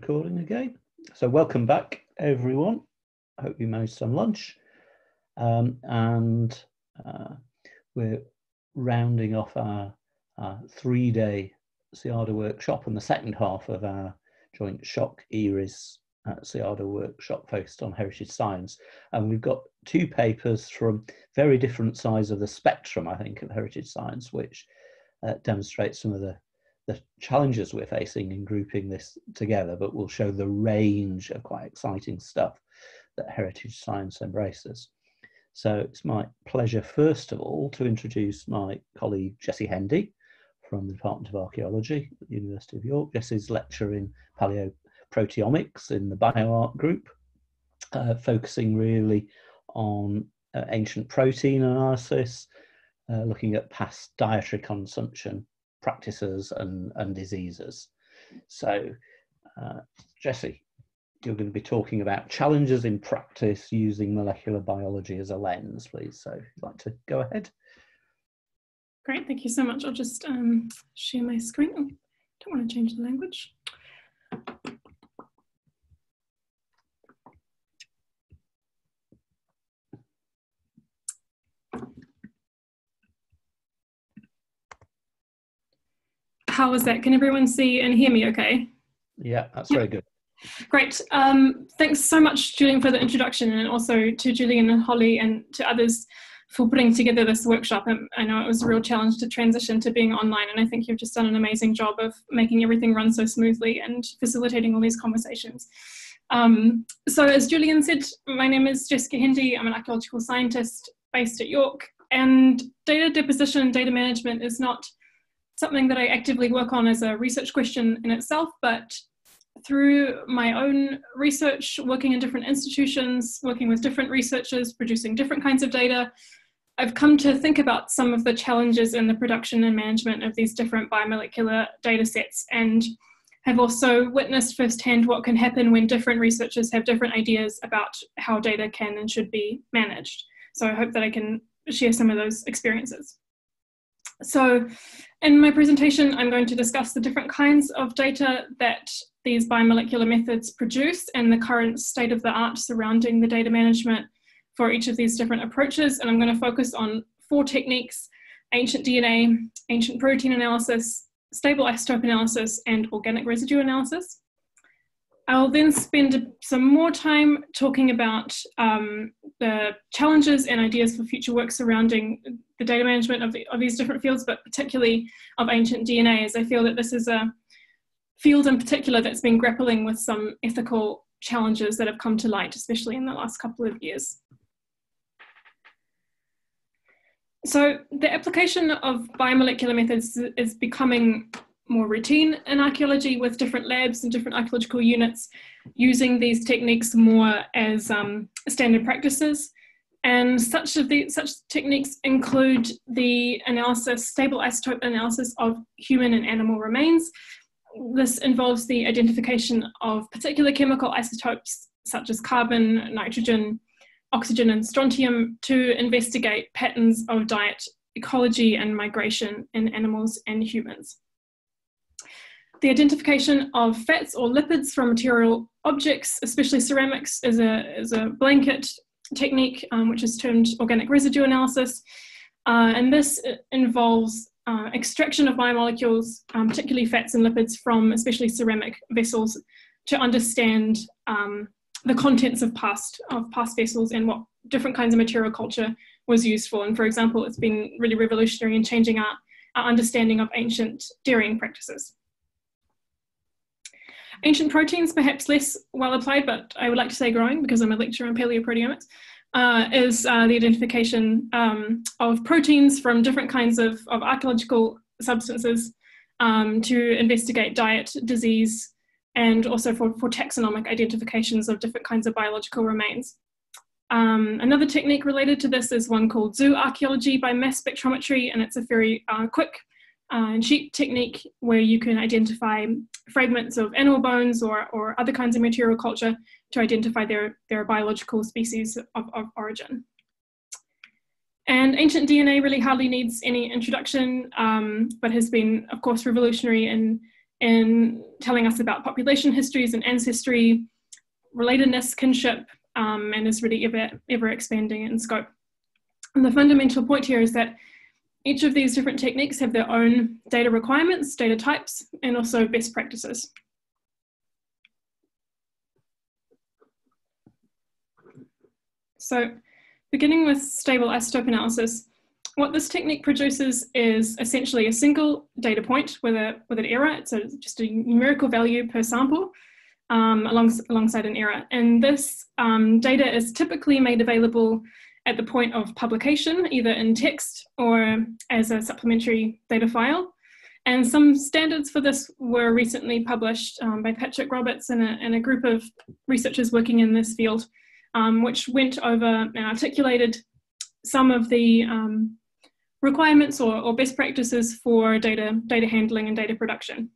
recording again. So welcome back, everyone. I hope you managed some lunch. Um, and uh, we're rounding off our, our three-day SEADDA workshop and the second half of our joint SSHOC E-RIHS SEADDA workshop focused on heritage science. And we've got two papers from very different sides of the spectrum, I think, of heritage science, which uh, demonstrate some of the the challenges we're facing in grouping this together, but will show the range of quite exciting stuff that heritage science embraces. So it's my pleasure, first of all, to introduce my colleague Jessie Hendy from the Department of Archaeology at the University of York. Jessie's lecturing paleoproteomics in the BioArCh group, uh, focusing really on uh, ancient protein analysis, uh, looking at past dietary consumption practices and, and diseases. So, uh, Jessie, you're going to be talking about challenges in practice using molecular biology as a lens, please. So, if you'd like to go ahead. Great, thank you so much. I'll just um, share my screen. Oh, don't want to change the language. How was that? Can everyone see and hear me okay? Yeah, that's very good. Great. Um, thanks so much, Julian, for the introduction, and also to Julian and Holly and to others for putting together this workshop. And I know it was a real challenge to transition to being online, and I think you've just done an amazing job of making everything run so smoothly and facilitating all these conversations. Um, so, as Julian said, my name is Jessica Hendy. I'm an archaeological scientist based at York, and data deposition, and data management is not something that I actively work on as a research question in itself, but through my own research, working in different institutions, working with different researchers, producing different kinds of data, I've come to think about some of the challenges in the production and management of these different biomolecular data sets and have also witnessed firsthand what can happen when different researchers have different ideas about how data can and should be managed. So I hope that I can share some of those experiences. So in my presentation, I'm going to discuss the different kinds of data that these biomolecular methods produce and the current state of the art surrounding the data management for each of these different approaches. And I'm going to focus on four techniques, ancient DNA, ancient protein analysis, stable isotope analysis, and organic residue analysis. I'll then spend some more time talking about um, the challenges and ideas for future work surrounding the data management of, the, of these different fields, but particularly of ancient DNA, as I feel that this is a field in particular that's been grappling with some ethical challenges that have come to light, especially in the last couple of years. So the application of biomolecular methods is becoming more routine in archaeology with different labs and different archaeological units using these techniques more as um, standard practices. And such of the such techniques include the analysis, stable isotope analysis of human and animal remains. This involves the identification of particular chemical isotopes such as carbon, nitrogen, oxygen, and strontium to investigate patterns of diet ecology and migration in animals and humans. The identification of fats or lipids from material objects, especially ceramics, is a, is a blanket technique um, which is termed organic residue analysis. Uh, and this involves uh, extraction of biomolecules, um, particularly fats and lipids, from especially ceramic vessels to understand um, the contents of past of past vessels and what different kinds of material culture was used for. And for example, it's been really revolutionary in changing our, our understanding of ancient dairying practices. Ancient proteins, perhaps less well applied, but I would like to say growing because I'm a lecturer in paleoproteomics, uh, is uh, the identification um, of proteins from different kinds of, of archaeological substances um, to investigate diet, disease, and also for, for taxonomic identifications of different kinds of biological remains. Um, another technique related to this is one called zoo archaeology by mass spectrometry, and it's a very uh, quick and cheap technique where you can identify fragments of animal bones or, or other kinds of material culture to identify their, their biological species of, of origin. And ancient DNA really hardly needs any introduction, um, but has been, of course, revolutionary in, in telling us about population histories and ancestry, relatedness, kinship, um, and is really ever, ever expanding in scope. And the fundamental point here is that each of these different techniques have their own data requirements, data types, and also best practices. So beginning with stable isotope analysis, what this technique produces is essentially a single data point with, a, with an error. It's just a numerical value per sample um, along, alongside an error. And this um, data is typically made available at the point of publication, either in text or as a supplementary data file. And some standards for this were recently published um, by Patrick Roberts and a, and a, group of researchers working in this field, um, which went over and articulated some of the um, requirements or, or, best practices for data, data handling and data production.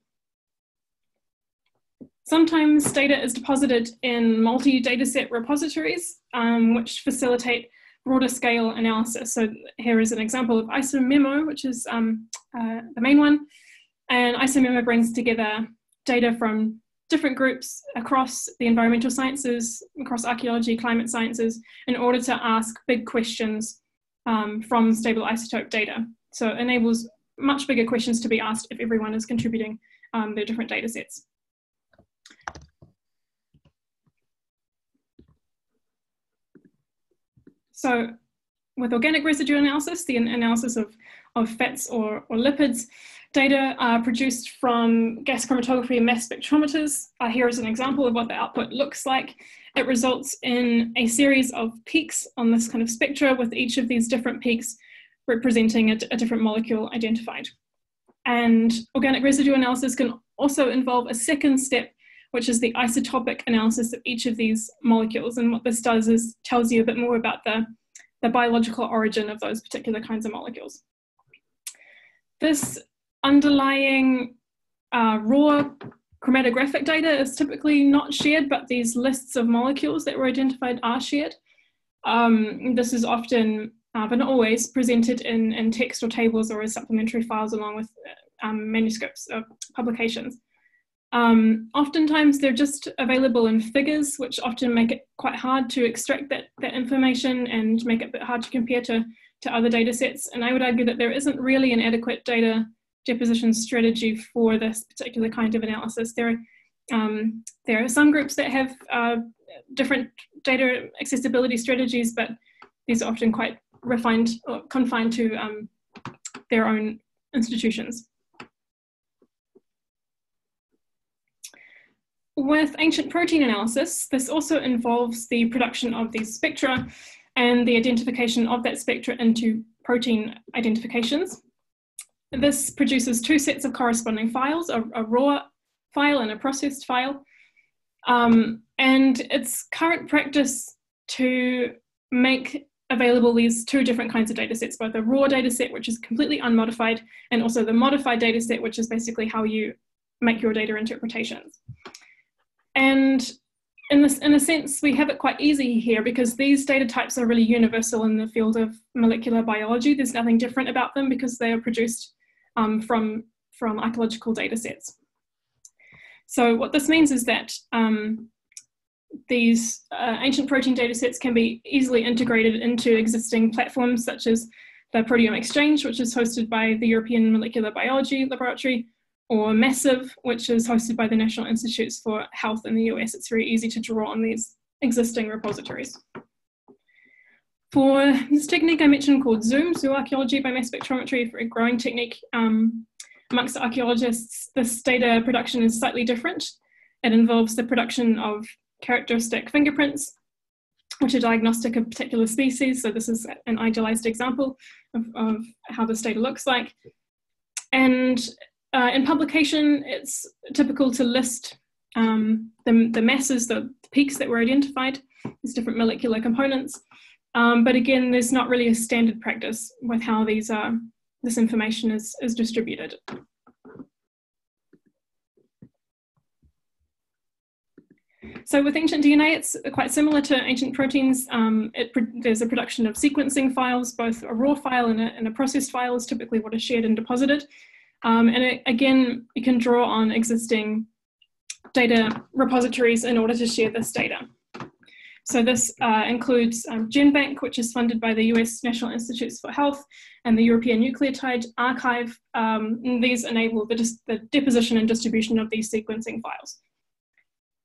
Sometimes data is deposited in multi-dataset repositories, um, which facilitate broader scale analysis. So here is an example of ISOMEMO, which is um, uh, the main one. And ISOMEMO brings together data from different groups across the environmental sciences, across archaeology, climate sciences, in order to ask big questions um, from stable isotope data. So it enables much bigger questions to be asked if everyone is contributing um, their different data sets. So with organic residue analysis, the analysis of, of fats or, or lipids, data are produced from gas chromatography and mass spectrometers. Uh, here is an example of what the output looks like. It results in a series of peaks on this kind of spectra with each of these different peaks representing a, a different molecule identified. And organic residue analysis can also involve a second step which is the isotopic analysis of each of these molecules. And what this does is tells you a bit more about the, the biological origin of those particular kinds of molecules. This underlying uh, raw chromatographic data is typically not shared, but these lists of molecules that were identified are shared. Um, this is often, uh, but not always, presented in, in text or tables or as supplementary files along with um, manuscripts of publications. Um, oftentimes they're just available in figures, which often make it quite hard to extract that, that information and make it a bit hard to compare to, to other data sets. And I would argue that there isn't really an adequate data deposition strategy for this particular kind of analysis. There, um, there are some groups that have uh, different data accessibility strategies, but these are often quite refined or confined to um, their own institutions. With ancient protein analysis, this also involves the production of these spectra and the identification of that spectra into protein identifications. This produces two sets of corresponding files, a, a raw file and a processed file. Um, and it's current practice to make available these two different kinds of data sets, both a raw data set, which is completely unmodified, and also the modified data set, which is basically how you make your data interpretations. And in this, in a sense, we have it quite easy here because these data types are really universal in the field of molecular biology. There's nothing different about them because they are produced um, from, from archaeological data sets. So what this means is that um, these uh, ancient protein data sets can be easily integrated into existing platforms such as the ProteomeXchange, which is hosted by the European Molecular Biology Laboratory, or MASSIVE, which is hosted by the National Institutes for Health in the US. It's very easy to draw on these existing repositories. For this technique I mentioned called ZOOM, zooarchaeology by mass spectrometry, for a growing technique um, amongst archaeologists, this data production is slightly different. It involves the production of characteristic fingerprints, which are diagnostic of particular species. So this is an idealized example of, of how this data looks like. And uh, in publication, it's typical to list um, the, the masses, the peaks that were identified, these different molecular components. Um, but again, there's not really a standard practice with how these are, this information is, is distributed. So with ancient DNA, it's quite similar to ancient proteins. Um, it, there's a production of sequencing files, both a raw file and a, and a processed file is typically what is shared and deposited. Um, and it, again, you can draw on existing data repositories in order to share this data. So this uh, includes um, GenBank, which is funded by the US National Institutes for Health and the European Nucleotide Archive. Um, these enable the, the deposition and distribution of these sequencing files.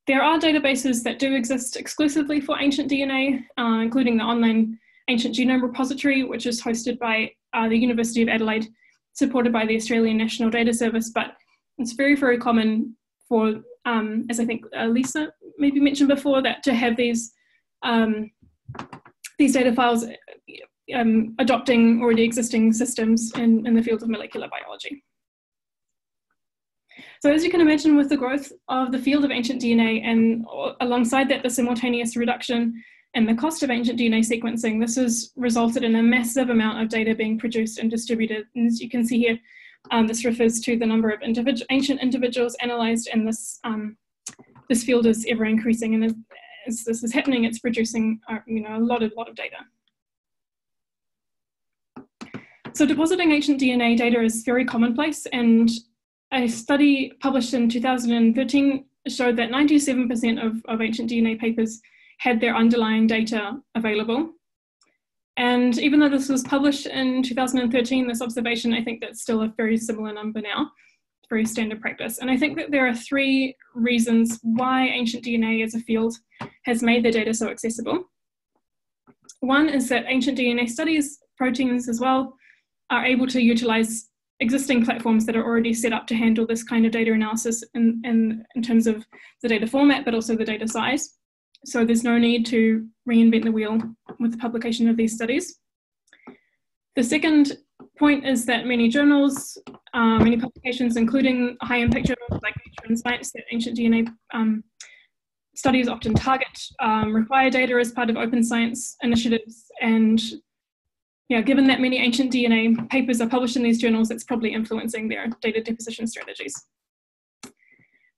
There are databases that do exist exclusively for ancient DNA, uh, including the online Ancient Genome Repository, which is hosted by uh, the University of Adelaide, supported by the Australian National Data Service, but it's very, very common for, um, as I think uh, Lisa maybe mentioned before, that to have these um, these data files um, adopting already existing systems in, in the field of molecular biology. So as you can imagine with the growth of the field of ancient DNA and alongside that the simultaneous reduction in the cost of ancient DNA sequencing, this has resulted in a massive amount of data being produced and distributed. And as you can see here, um, this refers to the number of ancient individuals analyzed and this, um, this field is ever increasing and as this is happening, it's producing uh, you know, a lot, of, lot of data. So depositing ancient DNA data is very commonplace and a study published in 2013 showed that 97% of, of ancient DNA papers had their underlying data available. And even though this was published in 2013, this observation, I think that's still a very similar number now very standard practice. And I think that there are three reasons why ancient DNA as a field has made the data so accessible. One is that ancient DNA studies, proteins as well, are able to utilize existing platforms that are already set up to handle this kind of data analysis in, in, in terms of the data format, but also the data size. So there's no need to reinvent the wheel with the publication of these studies. The second point is that many journals, uh, many publications, including high impact journals like Nature and Science that ancient DNA um, studies often target, um, require data as part of open science initiatives. And yeah, given that many ancient DNA papers are published in these journals, it's probably influencing their data deposition strategies.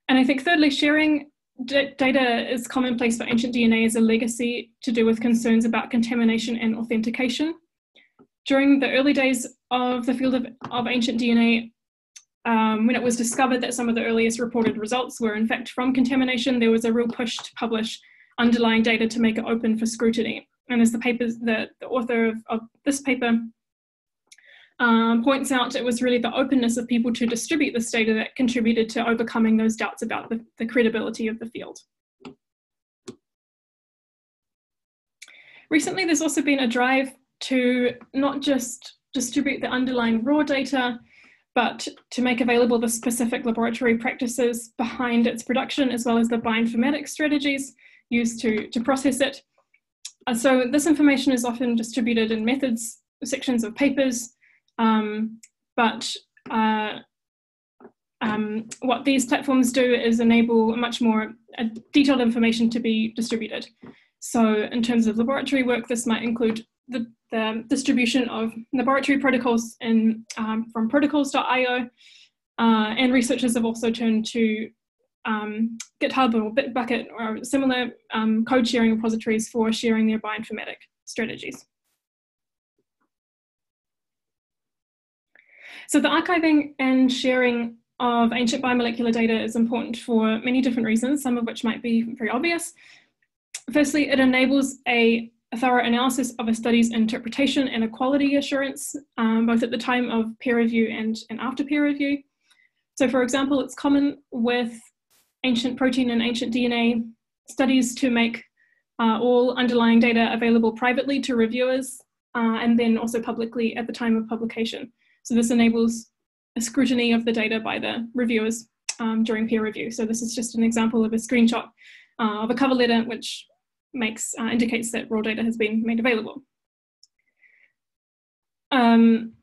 And I think thirdly, sharing data is commonplace for ancient DNA as a legacy to do with concerns about contamination and authentication. During the early days of the field of, of ancient DNA, um, when it was discovered that some of the earliest reported results were in fact from contamination, there was a real push to publish underlying data to make it open for scrutiny. And as the papers, the, the author of, of this paper um, points out, it was really the openness of people to distribute this data that contributed to overcoming those doubts about the, the credibility of the field. Recently, there's also been a drive to not just distribute the underlying raw data, but to make available the specific laboratory practices behind its production, as well as the bioinformatics strategies used to, to process it. Uh, so this information is often distributed in methods sections of papers, um, but uh, um, what these platforms do is enable much more uh, detailed information to be distributed. So in terms of laboratory work, this might include the, the distribution of laboratory protocols in, um, from protocols.io, uh, and researchers have also turned to um, GitHub or Bitbucket or similar um, code sharing repositories for sharing their bioinformatic strategies. So the archiving and sharing of ancient biomolecular data is important for many different reasons, some of which might be very obvious. Firstly, it enables a a thorough analysis of a study's interpretation and a quality assurance, um, both at the time of peer review and, and after peer review. So for example, it's common with ancient protein and ancient DNA studies to make uh, all underlying data available privately to reviewers uh, and then also publicly at the time of publication. So this enables a scrutiny of the data by the reviewers um, during peer review. So this is just an example of a screenshot uh, of a cover letter which makes uh, indicates that raw data has been made available. Um,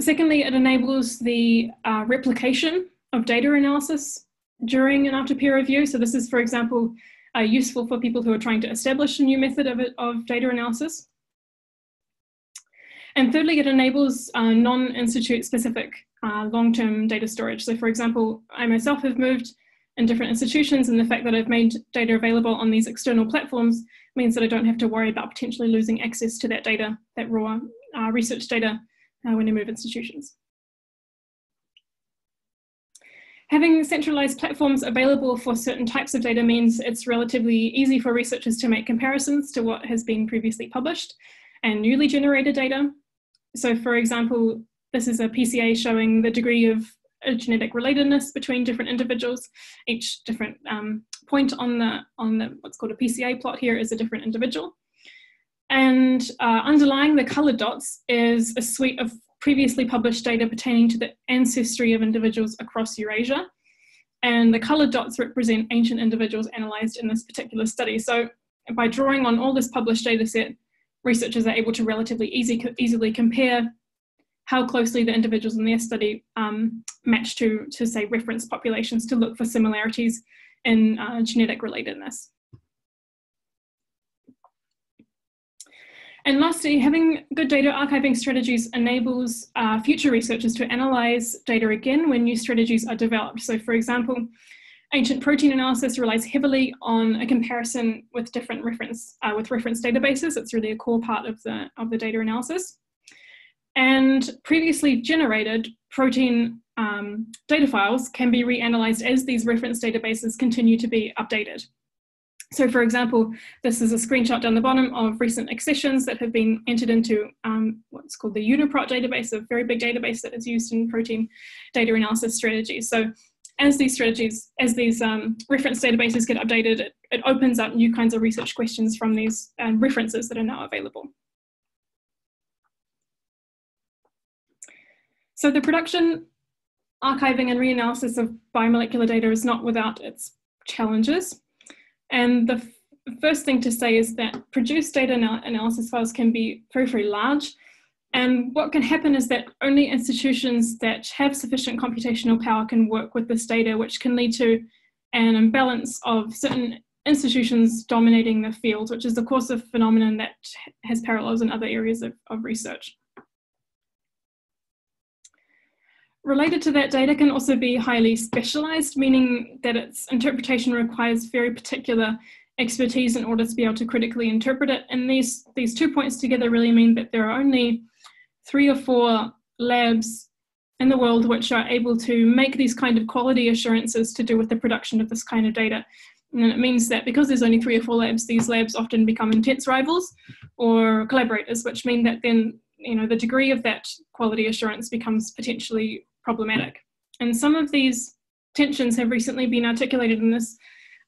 secondly, it enables the uh, replication of data analysis during and after peer review. So this is, for example, uh, useful for people who are trying to establish a new method of, of data analysis. And thirdly, it enables uh, non-institute specific uh, long-term data storage. So for example, I myself have moved in different institutions and the fact that I've made data available on these external platforms means that I don't have to worry about potentially losing access to that data, that raw uh, research data uh, when I move institutions. Having centralized platforms available for certain types of data means it's relatively easy for researchers to make comparisons to what has been previously published and newly generated data. So for example, this is a PCA showing the degree of genetic relatedness between different individuals. Each different um, point on the, on the what's called a PCA plot here is a different individual. And uh, underlying the colored dots is a suite of previously published data pertaining to the ancestry of individuals across Eurasia. And the colored dots represent ancient individuals analyzed in this particular study. So by drawing on all this published data set, researchers are able to relatively easy, easily compare how closely the individuals in their study um, match to, to, say, reference populations to look for similarities in uh, genetic relatedness. And lastly, having good data archiving strategies enables uh, future researchers to analyze data again when new strategies are developed. So for example, ancient protein analysis relies heavily on a comparison with different reference, uh, with reference databases. It's really a core part of the, of the data analysis. And previously generated protein um, data files can be reanalyzed as these reference databases continue to be updated. So for example, this is a screenshot down the bottom of recent accessions that have been entered into um, what's called the UniProt database, a very big database that is used in protein data analysis strategies. So as these strategies, as these um, reference databases get updated, it, it, opens up new kinds of research questions from these um, references that are now available. So the production, archiving and reanalysis of biomolecular data is not without its challenges. And the first thing to say is that produced data anal analysis files can be very, very large. And what can happen is that only institutions that have sufficient computational power can work with this data, which can lead to an imbalance of certain institutions dominating the field, which is of course a phenomenon that has parallels in other areas of, of research. Related to that, data can also be highly specialized, meaning that its interpretation requires very particular expertise in order to be able to critically interpret it. And these, these two points together really mean that there are only three or four labs in the world which are able to make these kind of quality assurances to do with the production of this kind of data. And it means that because there's only three or four labs, these labs often become intense rivals or collaborators, which mean that then you know the degree of that quality assurance becomes potentially problematic. And some of these tensions have recently been articulated in this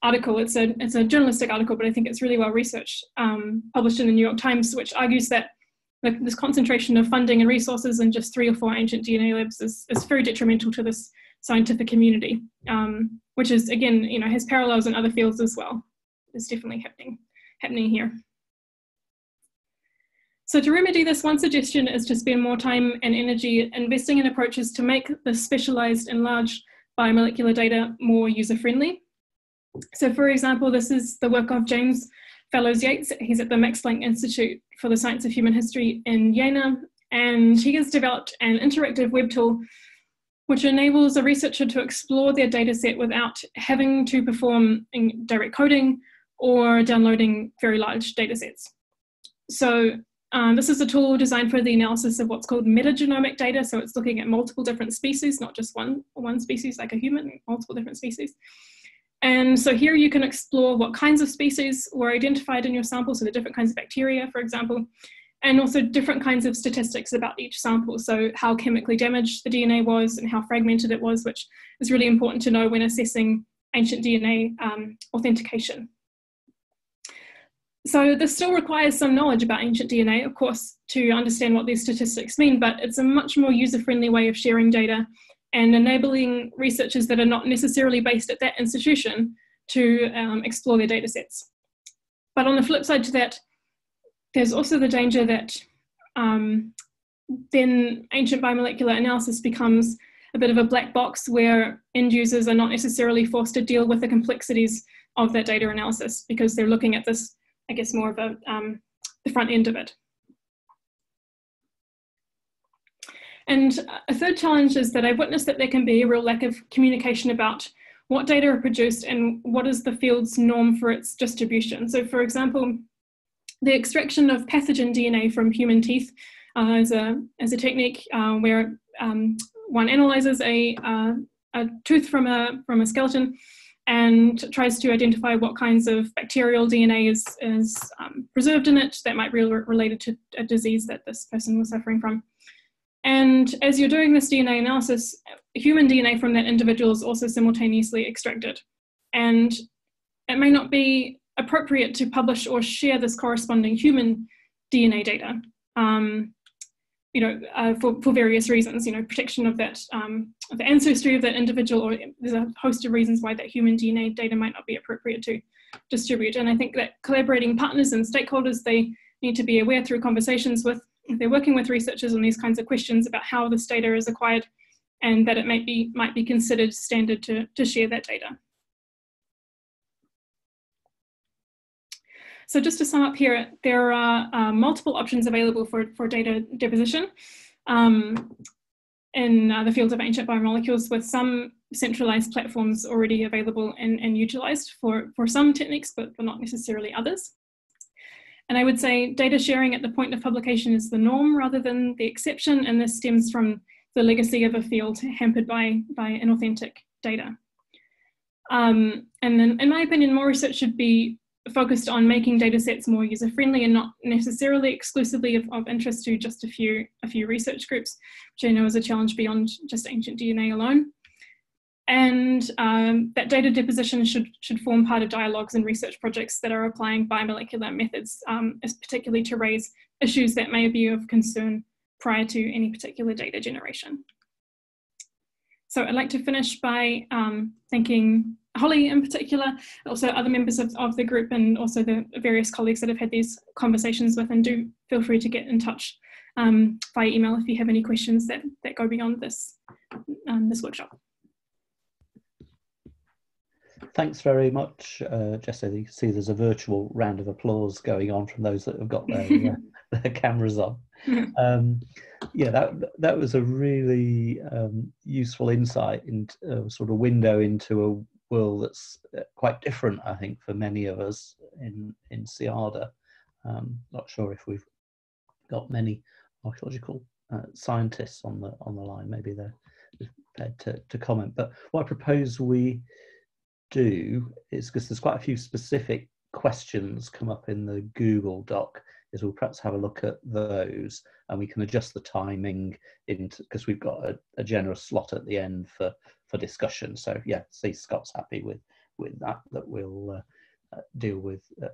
article. It's a, it's a journalistic article, but I think it's really well researched, um, published in the New York Times, which argues that this concentration of funding and resources in just three or four ancient DNA labs is, is very detrimental to this scientific community, um, which is, again, you know, has parallels in other fields as well. It's definitely happening, happening here. So to remedy this, one suggestion is to spend more time and energy investing in approaches to make the specialized and large biomolecular data more user-friendly. So for example, this is the work of James Fellows Yates. He's at the Max Planck Institute for the Science of Human History in Jena, and he has developed an interactive web tool which enables a researcher to explore their data set without having to perform direct coding or downloading very large data sets. So um, this is a tool designed for the analysis of what's called metagenomic data. So it's looking at multiple different species, not just one, one species like a human, multiple different species. And so here you can explore what kinds of species were identified in your sample, so the different kinds of bacteria, for example, and also different kinds of statistics about each sample. So how chemically damaged the DNA was and how fragmented it was, which is really important to know when assessing ancient DNA um, authentication. So this still requires some knowledge about ancient DNA, of course, to understand what these statistics mean, but it's a much more user-friendly way of sharing data and enabling researchers that are not necessarily based at that institution to um, explore their data sets. But on the flip side to that, there's also the danger that um, then ancient biomolecular analysis becomes a bit of a black box where end users are not necessarily forced to deal with the complexities of that data analysis because they're looking at this I guess, more of a, um, the front end of it. And a third challenge is that I've witnessed that there can be a real lack of communication about what data are produced and what is the field's norm for its distribution. So for example, the extraction of pathogen DNA from human teeth uh, as, a, as a technique uh, where um, one analyzes a, uh, a tooth from a from a skeleton and tries to identify what kinds of bacterial DNA is, is um, preserved in it that might be related to a disease that this person was suffering from. And as you're doing this DNA analysis, human DNA from that individual is also simultaneously extracted. And it may not be appropriate to publish or share this corresponding human DNA data. Um, you know, uh, for, for various reasons, you know, protection of that, um, of the ancestry of that individual, or there's a host of reasons why that human DNA data might not be appropriate to distribute. And I think that collaborating partners and stakeholders, they need to be aware through conversations with, they're working with researchers on these kinds of questions about how this data is acquired and that it might be, might be considered standard to, to share that data. So just to sum up here, there are uh, multiple options available for, for data deposition um, in uh, the field of ancient biomolecules with some centralized platforms already available and, and utilized for, for some techniques, but, but not necessarily others. And I would say data sharing at the point of publication is the norm rather than the exception, and this stems from the legacy of a field hampered by, by inauthentic data. Um, and then, in my opinion, more research should be focused on making data sets more user friendly and not necessarily exclusively of, of, interest to just a few a few research groups, which I know is a challenge beyond just ancient DNA alone. And um, that data deposition should should form part of dialogues and research projects that are applying biomolecular methods, um, particularly to raise issues that may be of concern prior to any particular data generation. So I'd like to finish by um, thanking Holly in particular, also other members of, of the group and also the various colleagues that I've had these conversations with and do feel free to get in touch um, via email if you have any questions that, that go beyond this, um, this workshop. Thanks very much, uh. You can see there's a virtual round of applause going on from those that have got their, uh, their cameras on. Um, yeah, that that was a really um, useful insight into uh, sort of window into a world that's uh, quite different, I think, for many of us in in SEADDA. Um, not sure if we've got many archaeological uh, scientists on the on the line. Maybe they're prepared to, to comment. But what I propose we do is because there's quite a few specific questions come up in the Google Doc is we'll perhaps have a look at those and we can adjust the timing into because we've got a, a, generous slot at the end for for discussion. So yeah, see Scott's happy with with that. That we'll uh, uh, deal with uh,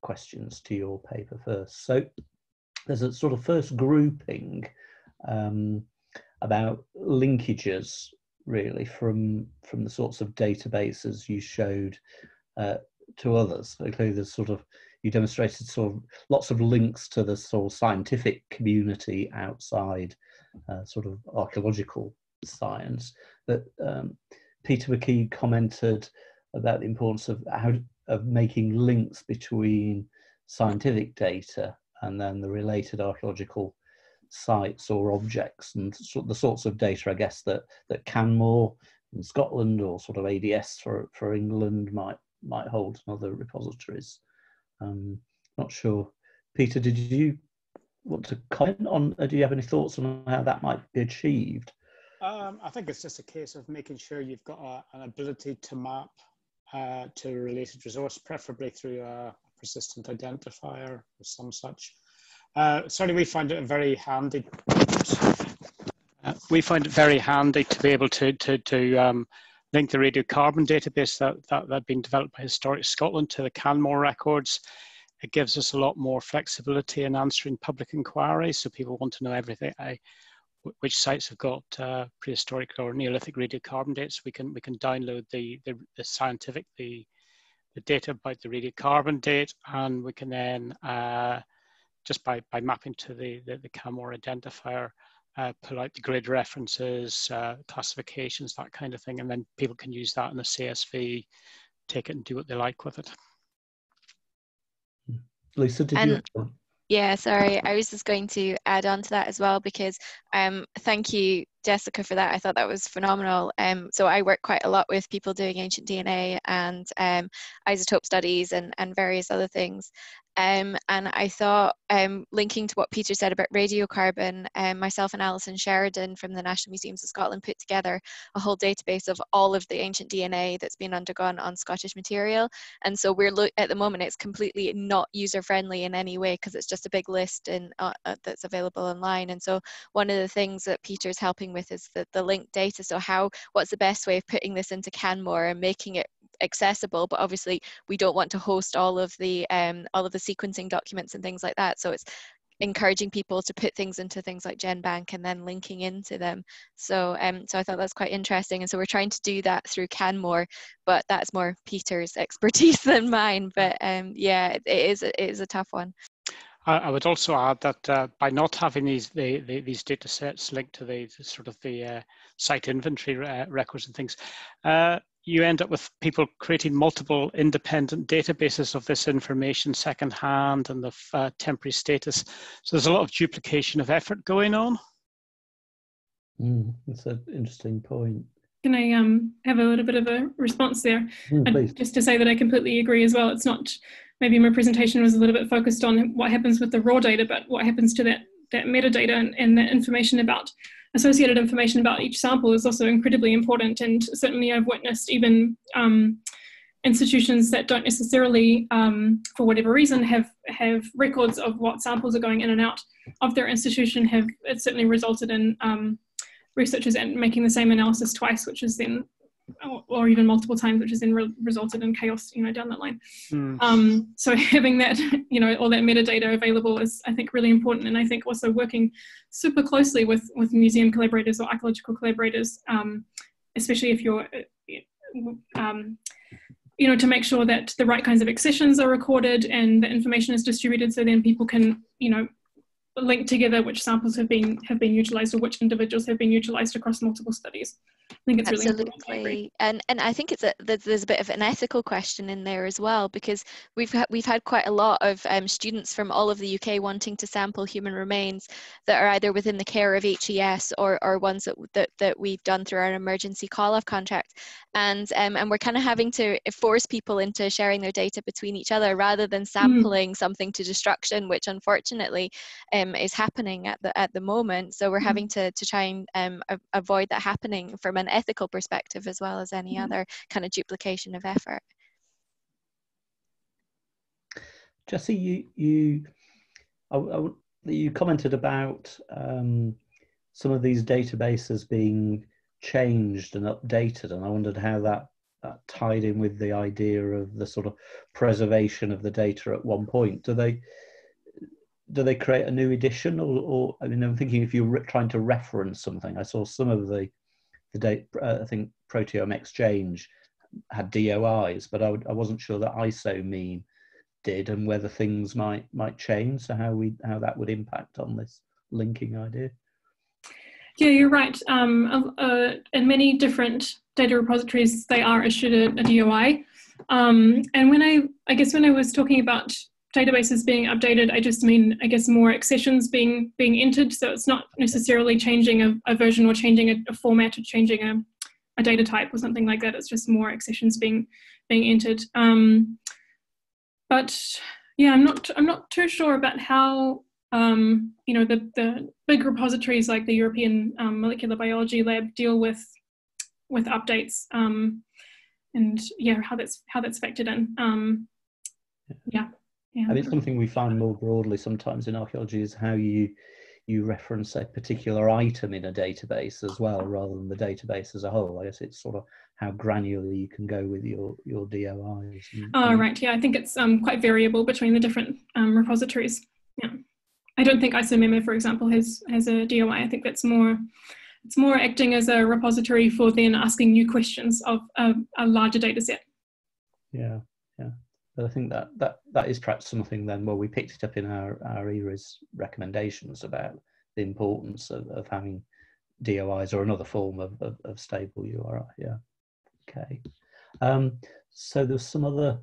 questions to your paper first. So there's a sort of first grouping um, about linkages really from from the sorts of databases you showed uh, to others. Clearly, there's sort of you demonstrated sort of lots of links to the sort of scientific community outside uh, sort of archaeological science. But um, Peter McKeague commented about the importance of how of making links between scientific data and then the related archaeological sites or objects and the sorts of data I guess that that Canmore in Scotland or sort of ADS for for England might might hold in other repositories. Um, not sure. Peter, did you want to comment on? Uh, do you have any thoughts on how that might be achieved? Um, I think it's just a case of making sure you've got a, an ability to map uh, to a related resource, preferably through a persistent identifier or some such. Uh, certainly, we find it very handy. Uh, we find it very handy to be able to to to um, link the radiocarbon database that, that that been developed by Historic Scotland to the Canmore records. It gives us a lot more flexibility in answering public inquiries. So people want to know everything. I, which sites have got uh, prehistoric or Neolithic radiocarbon dates. We can we can download the the, the scientific the the data about the radiocarbon date, and we can then uh, just by by mapping to the the, the Canmore identifier. Uh, pull out the grid references, uh, classifications, that kind of thing, and then people can use that in the CSV, take it and do what they like with it. Lisa, did and, you? Yeah, sorry. I was just going to add on to that as well because um, thank you, Jessica, for that. I thought that was phenomenal. Um, so I work quite a lot with people doing ancient DNA and um, isotope studies and, and various other things. Um, and I thought, um, linking to what Peter said about radiocarbon, um, myself and Alison Sheridan from the National Museums of Scotland put together a whole database of all of the ancient DNA that's been undergone on Scottish material. And so we're lo- at the moment it's completely not user friendly in any way because it's just a big list uh, uh, that's available online. And so one of the things that Peter's helping with is the, the linked data. So how what's the best way of putting this into Canmore and making it accessible but obviously we don't want to host all of the um, all of the sequencing documents and things like that so it's encouraging people to put things into things like GenBank and then linking into them. So um, so I thought that's quite interesting. And so we're trying to do that through Canmore, but that's more Peter's expertise than mine. But um, yeah, it, it is it is a tough one. I would also add that uh, by not having these the, the, these data sets linked to the, the sort of the uh, site inventory uh, records and things, uh, you end up with people creating multiple independent databases of this information secondhand and the uh, temporary status. So there's a lot of duplication of effort going on. Mm, that's an interesting point. Can I um, have a little bit of a response there? Mm, just to say that I completely agree as well. It's not maybe my presentation was a little bit focused on what happens with the raw data, but what happens to that, that metadata and, and the information about associated information about each sample is also incredibly important. And certainly I've witnessed even um, institutions that don't necessarily, um, for whatever reason, have, have records of what samples are going in and out of their institution have it certainly resulted in um, researchers making the same analysis twice, which is then or even multiple times, which has then re- resulted in chaos, you know, down that line. Mm. Um, so having that, you know, all that metadata available is, I think, really important. And I think also working super closely with with museum collaborators or archaeological collaborators, um, especially if you're, uh, um, you know, to make sure that the right kinds of accessions are recorded and the information is distributed, so then people can, you know, link together which samples have been have been utilized or which individuals have been utilized across multiple studies. I think it's Absolutely. really important. And and I think it's a there's a bit of an ethical question in there as well because we've ha- we've had quite a lot of um, students from all of the UK wanting to sample human remains that are either within the care of HES or, or ones that, that that we've done through our emergency call off contract, and um, and we're kind of having to force people into sharing their data between each other rather than mm-hmm. sampling mm. something to destruction, which unfortunately um, is happening at the at the moment. So we're mm. having to to try and um, avoid that happening from an ethical perspective as well as any mm-hmm. other kind of duplication of effort. Jesse, you you I, I, you commented about um, some of these databases being changed and updated, and I wondered how that, that tied in with the idea of the sort of preservation of the data at one point. Do they do they create a new edition, or, or I mean, I'm thinking if you're trying to reference something, I saw some of the the date, uh, I think ProteomeXchange had DOIs, but I, wasn't sure that ISOMEMO did and whether things might might change. So how we how that would impact on this linking idea. Yeah, you're right. Um, uh, in many different data repositories, they are issued a, a DOI. Um, and when I, I guess when I was talking about databases being updated, I just mean, I guess, more accessions being being entered. So it's not necessarily changing a, a version or changing a, a, format or changing a, a data type or something like that. It's just more accessions being being entered. Um, but yeah, I'm not I'm not too sure about how um, you know the the big repositories like the European um, Molecular Biology Lab deal with with updates um, and yeah how that's how that's factored in. Um, yeah. Yeah. And it's something we find more broadly sometimes in archaeology is how you you reference a particular item in a database as well, rather than the database as a whole. I guess it's sort of how granular you can go with your your DOIs. And, oh, right. Yeah, I think it's um, quite variable between the different um, repositories. Yeah, I don't think ISOMEMO, for example, has has a DOI. I think that's more it's more acting as a repository for then asking new questions of a, a larger data set. Yeah, yeah. But I think that that that is perhaps something then where we picked it up in our our E-RIHS recommendations about the importance of, of having DOIs or another form of, of, of stable URI. Yeah. Okay. Um, so there's some other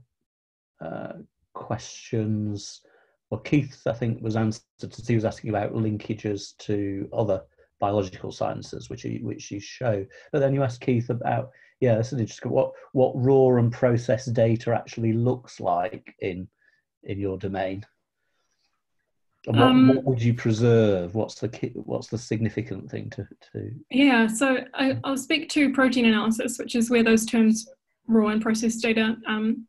uh, questions. Well, Keith, I think, was answered. He was asking about linkages to other biological sciences, which you, which you show. But then you asked Keith about yeah, that's an interesting what what raw and processed data actually looks like in in your domain? And what, Um, what would you preserve? What's the ki- what's the significant thing to, to Yeah, so I, I'll speak to protein analysis, which is where those terms raw and processed data um,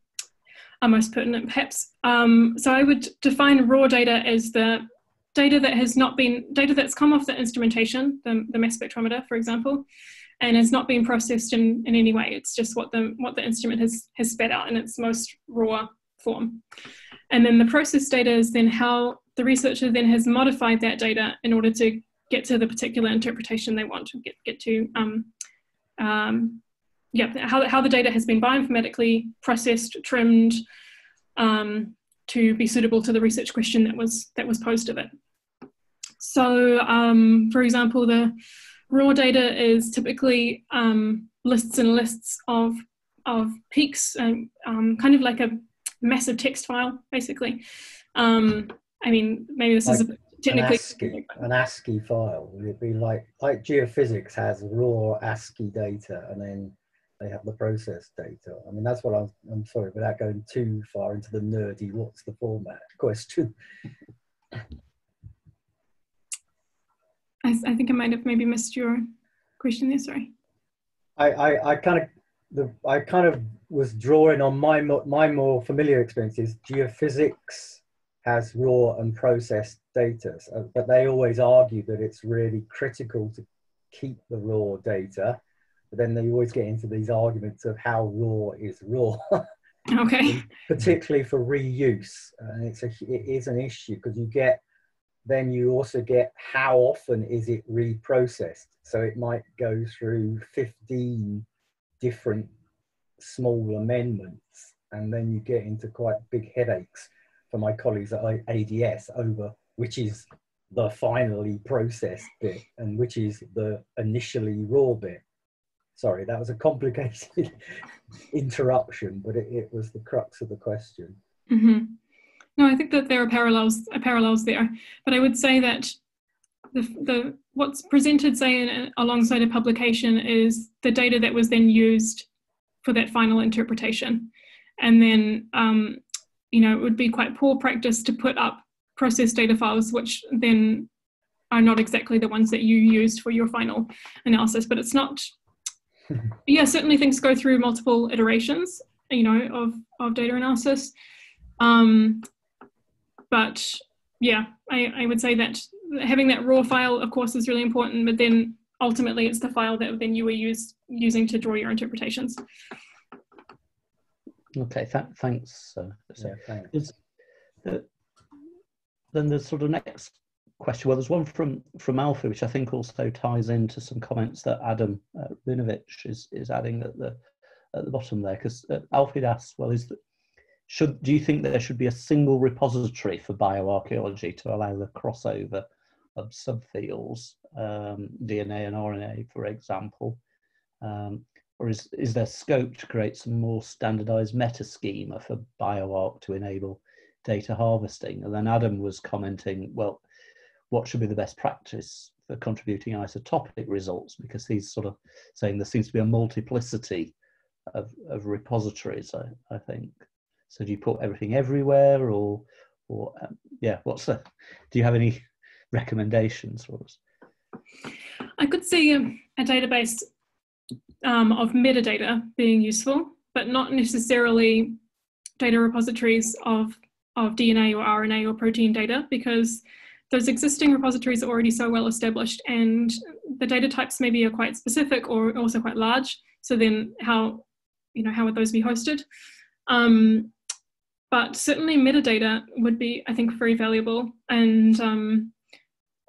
are most pertinent, perhaps. Um, so I would define raw data as the data that has not been, data that's come off the instrumentation, the, the mass spectrometer, for example, and has not been processed in, in any way. It's just what the, what the instrument has, has spat out in its most raw form. And then the processed data is then how the researcher then has modified that data in order to get to the particular interpretation they want to get, get to. Um, um, yeah, how, how the data has been bioinformatically processed, trimmed um, to be suitable to the research question that was that was posed of it. So, um, for example, the raw data is typically um, lists and lists of of peaks, and um, kind of like a massive text file, basically. Um, I mean, maybe this is a, An technically ASCII, an ASCII file. It'd it be like like geophysics has raw ASCII data, and then they have the processed data? I mean, that's what I'm. I'm sorry, without going too far into the nerdy, what's the format question? I, I think I might have maybe missed your question there. Sorry. I, I, I kind of the I kind of was drawing on my mo- my more familiar experiences. Geophysics has raw and processed data, so- but they always argue that it's really critical to keep the raw data. But then they always get into these arguments of how raw is raw, Okay. particularly for reuse, and it's a it is an issue because you get then you also get how often is it reprocessed. So it might go through 15 different small amendments, and then you get into quite big headaches for my colleagues at ADS over which is the finally processed bit and which is the initially raw bit. Sorry, that was a complicated interruption, but it, it was the crux of the question. hmm No, I think that there are parallels uh, parallels there, but I would say that the the what's presented, say, in, alongside a publication is the data that was then used for that final interpretation, and then um, you know it would be quite poor practice to put up processed data files which then are not exactly the ones that you used for your final analysis. But it's not. yeah, certainly things go through multiple iterations, you know, of of data analysis. Um, but yeah, I, I would say that having that raw file, of course, is really important. But then ultimately, it's the file that then you were use, using to draw your interpretations. okay? Th- thanks. Uh, so Yeah, thanks. is the, then the sort of next question. Well, there's one from from Alfie, which I think also ties into some comments that Adam uh, Rinovich is is adding at the at the bottom there. Because uh, Alfie asks, well, is that should do you think there should be a single repository for bioarchaeology to allow the crossover of subfields, um, DNA and RNA, for example? Um, or is, is there scope to create some more standardized meta schema for bioarc to enable data harvesting? And then Adam was commenting, well, what should be the best practice for contributing isotopic results? Because he's sort of saying there seems to be a multiplicity of, of repositories, I, I think. So do you put everything everywhere or, or um, yeah, what's the, do you have any recommendations for us? I could see a, database um, of metadata being useful, but not necessarily data repositories of, of DNA or RNA or protein data because those existing repositories are already so well established and the data types maybe are quite specific or also quite large. So then how, you know, how would those be hosted? Um, but certainly metadata would be, I think, very valuable. And um,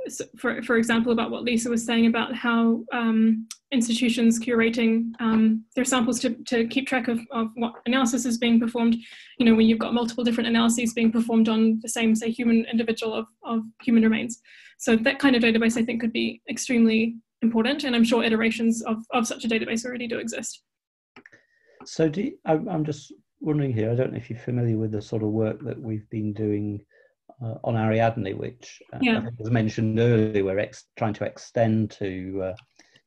so for, for example, about what Lisa was saying about how um, institutions curating um, their samples to, to keep track of, of what analysis is being performed, you know, when you've got multiple different analyses being performed on the same, say, human individual of, of human remains. So that kind of database, I think, could be extremely important. And I'm sure iterations of, of such a database already do exist. So do you, I'm, I'm just wondering here, I don't know if you're familiar with the sort of work that we've been doing uh, on Ariadne, which uh, Yeah. I think was mentioned earlier, we're ex- trying to extend to uh,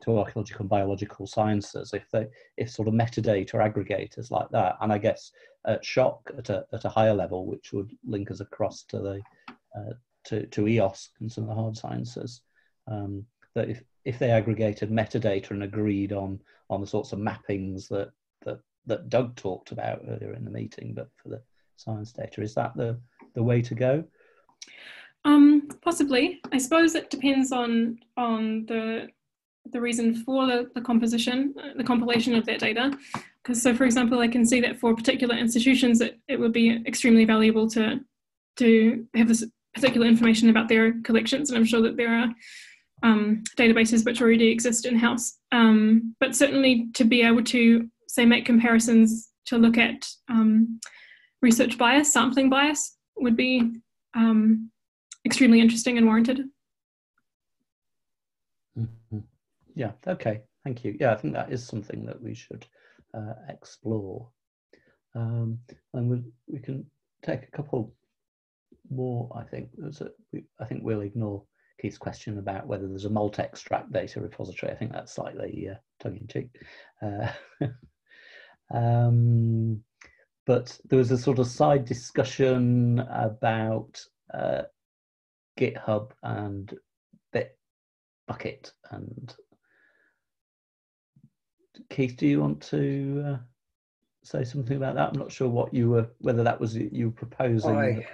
to archaeological and biological sciences if they if sort of metadata aggregators like that and i guess at SSHOC at a, at a higher level which would link us across to the uh, to, to EOSC and some of the hard sciences um, that if, if they aggregated metadata and agreed on on the sorts of mappings that that that doug talked about earlier in the meeting but for the science data is that the the way to go um, possibly. I suppose it depends on on the the reason for the, the composition, uh, the compilation of that data. Because so, for example, I can see that for particular institutions, it, it would be extremely valuable to to have this particular information about their collections, and I'm sure that there are um, databases which already exist in house. Um, but certainly to be able to say make comparisons to look at um, research bias, sampling bias would be um, extremely interesting and warranted. Mm-hmm. Yeah, okay, thank you. Yeah, I think that is something that we should uh, explore. Um, and we, we can take a couple more, I think. A, we, I think we'll ignore Keith's question about whether there's a multi-extract data repository. I think that's slightly uh, tongue-in-cheek. Uh, um, but there was a sort of side discussion about uh, GitHub and Bitbucket. And Keith, do you want to uh, say something about that? I'm not sure what you were, whether that was you proposing. I,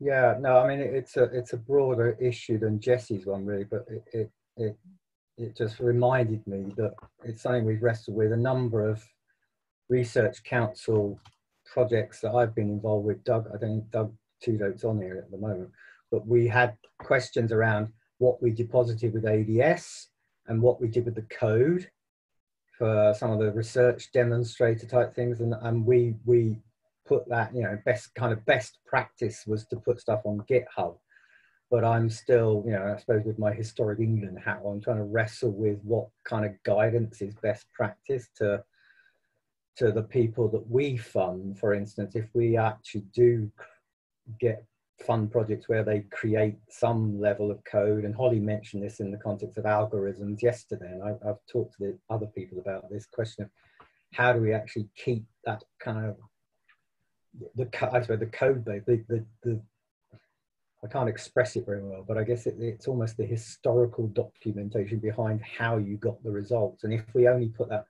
yeah, no, I mean it's a it's a broader issue than Jesse's one really, but it it it, it just reminded me that it's something we've wrestled with a number of research council projects that I've been involved with. Doug, I don't Doug Tudhope's on here at the moment, but we had questions around what we deposited with ADS and what we did with the code for some of the research demonstrator type things. And, and we, we put that, you know, best kind of best practice was to put stuff on GitHub. But I'm still, you know, I suppose with my historic England hat on, I'm trying to wrestle with what kind of guidance is best practice to to the people that we fund. For instance, if we actually do get fund projects where they create some level of code. And Holly mentioned this in the context of algorithms yesterday. And I, have talked to the other people about this question of how do we actually keep that kind of the I suppose the code base, the, the, the I can't express it very well, but I guess it, it's almost the historical documentation behind how you got the results. And if we only put that,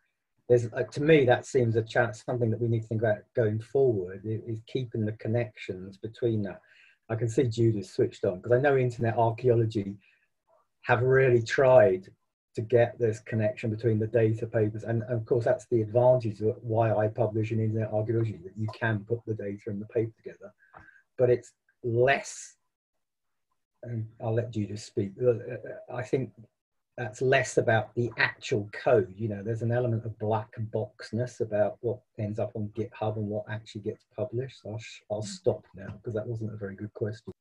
there's uh, to me that seems a chance something that we need to think about going forward is keeping the connections between that. I can see Judith switched on because I know internet archaeology have really tried to get this connection between the data papers. And of course, that's the advantage of why I publish in internet archaeology, that you can put the data and the paper together. But it's less, and I'll let Judith speak. Uh, I think that's less about the actual code. You know, there's an element of black boxness about what ends up on GitHub and what actually gets published. So I'll, I'll stop now because that wasn't a very good question.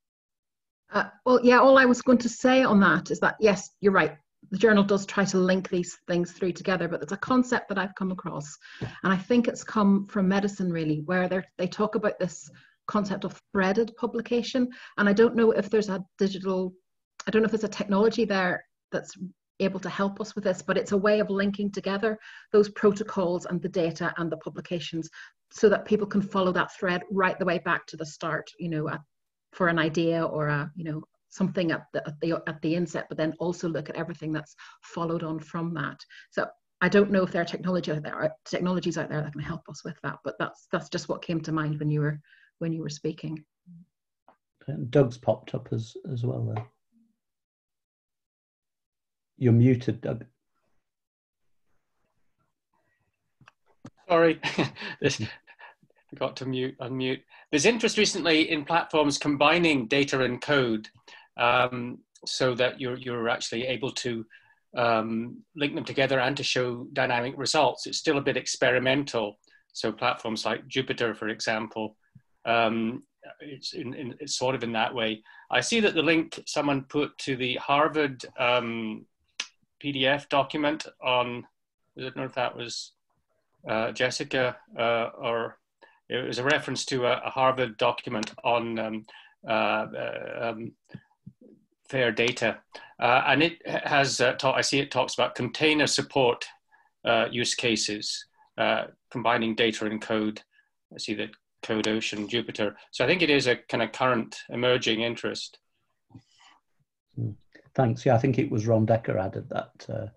Uh, well, yeah, all I was going to say on that is that, yes, you're right. The journal does try to link these things through together, but it's a concept that I've come across. And I think it's come from medicine, really, where they talk about this concept of threaded publication. And I don't know if there's a digital, I don't know if there's a technology there that's able to help us with this, but it's a way of linking together those protocols and the data and the publications so that people can follow that thread right the way back to the start, you know, for an idea or a, you know, something at the, at the at the inset, but then also look at everything that's followed on from that. So I don't know if there are technology out there, technologies out there that can help us with that, but that's that's just what came to mind when you were when you were speaking. Doug's popped up as as well there. You're muted, Doug. Sorry, this forgot to mute unmute. There's interest recently in platforms combining data and code, um, so that you're you're actually able to um, link them together and to show dynamic results. It's still a bit experimental. So platforms like Jupyter, for example, um, it's, in, in, it's sort of in that way. I see that the link someone put to the Harvard um, PDF document on, I don't know if that was uh, Jessica uh, or it was a reference to a, a Harvard document on um, uh, uh um, fair data. Uh, and it has, uh, I see it talks about container support use cases, combining data and code. I see that Code Ocean, Jupyter. So I think it is a kind of current emerging interest. Thanks. Yeah, I think it was Ron Decker added that, uh,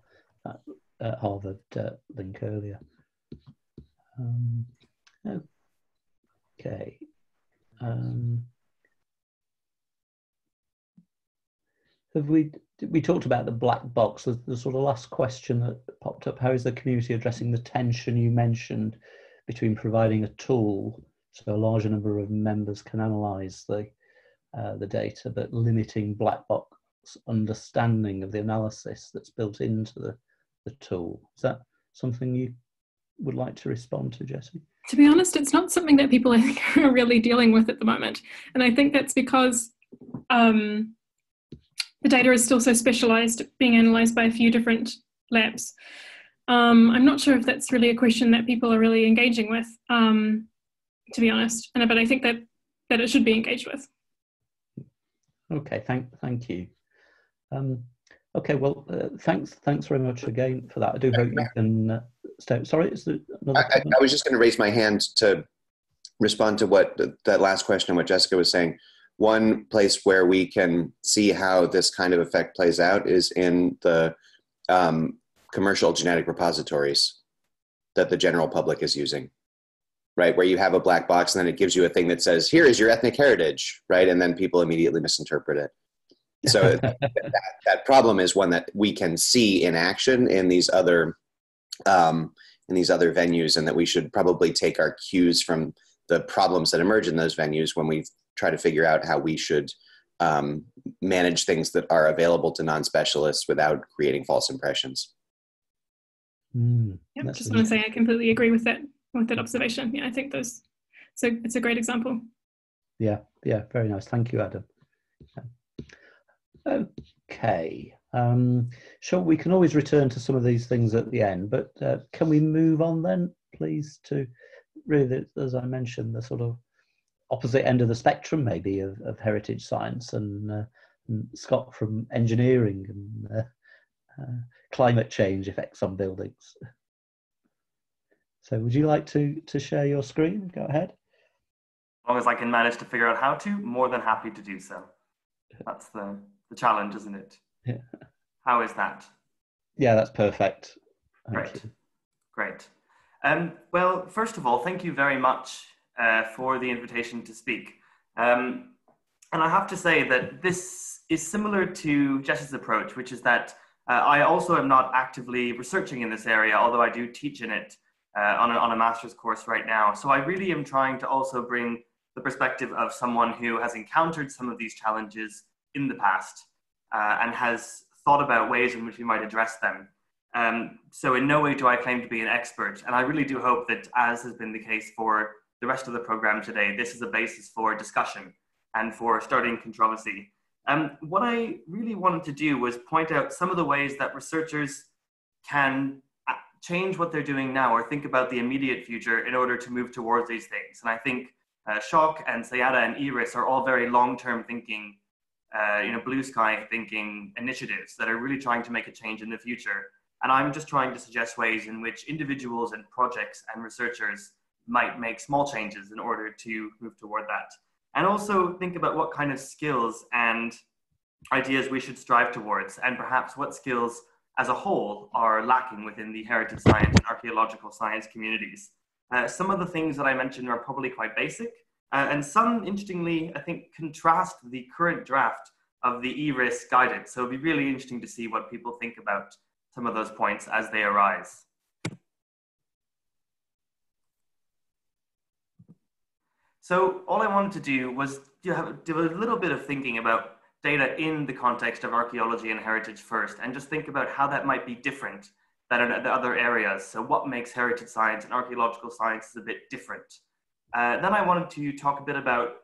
that uh, Harvard link earlier. Um, okay. Um, have we we talked about the black box the, the, sort of last question that popped up how is the community addressing the tension you mentioned between providing a tool so a larger number of members can analyze the uh, the data but limiting black box understanding of the analysis that's built into the, the tool is that something you would like to respond to jesse to be honest it's not something that people are really dealing with at the moment and i think that's because um, the data is still so specialized, being analyzed by a few different labs. Um, I'm not sure if that's really a question that people are really engaging with, um, to be honest. And but I think that that it should be engaged with. Okay, thank thank you. Um, okay, well, uh, thanks thanks very much again for that. I do hope you can uh, stay. Sorry, is there another? I, I, was just going to raise my hand to respond to what that last question and what Jessica was saying. One place where we can see how this kind of effect plays out is in the um, commercial genetic repositories that the general public is using, right? Where you have a black box and then it gives you a thing that says, here is your ethnic heritage, right? And then people immediately misinterpret it. So that, that problem is one that we can see in action in these other um, in these other venues, and that we should probably take our cues from the problems that emerge in those venues when we try to figure out how we should um, manage things that are available to non-specialists without creating false impressions. Mm, yep, just want to say I completely agree with that with that observation. Yeah, I think those so it's a great example. Yeah, yeah, very nice. Thank you, Adam. Okay. Um, sure, we can always return to some of these things at the end, but uh, can we move on then, please, to really, as I mentioned, the sort of opposite end of the spectrum, maybe, of, of heritage science, and, uh, and Scott from engineering and uh, uh, climate change effects on buildings. So, would you like to to share your screen? Go ahead. As long as I can manage to figure out how to, more than happy to do so. That's the the challenge, isn't it? Yeah. How is that? Yeah, that's perfect. Thank Great. You. Great. Um, well, first of all, thank you very much uh, for the invitation to speak. Um, and I have to say that this is similar to Jess's approach, which is that uh, I also am not actively researching in this area, although I do teach in it uh, on, a, on a master's course right now. So I really am trying to also bring the perspective of someone who has encountered some of these challenges in the past uh, and has thought about ways in which we might address them. Um, so in no way do I claim to be an expert, and I really do hope that, as has been the case for the rest of the program today, this is a basis for discussion and for starting controversy. Um, what I really wanted to do was point out some of the ways that researchers can uh, change what they're doing now or think about the immediate future in order to move towards these things. And I think uh, SSHOC and SEADDA and E-RIHS are all very long-term thinking, uh, you know, blue sky thinking initiatives that are really trying to make a change in the future. And I'm just trying to suggest ways in which individuals and projects and researchers might make small changes in order to move toward that. And also think about what kind of skills and ideas we should strive towards, and perhaps what skills as a whole are lacking within the heritage science and archaeological science communities. Uh, some of the things that I mentioned are probably quite basic, and some, interestingly, I think contrast the current draft of the E-RIHS guidance. So it'll be really interesting to see what people think about some of those points as they arise. So all I wanted to do was do, have, do a little bit of thinking about data in the context of archaeology and heritage first, and just think about how that might be different than in the other areas. So what makes heritage science and archaeological sciences a bit different? Uh, then I wanted to talk a bit about,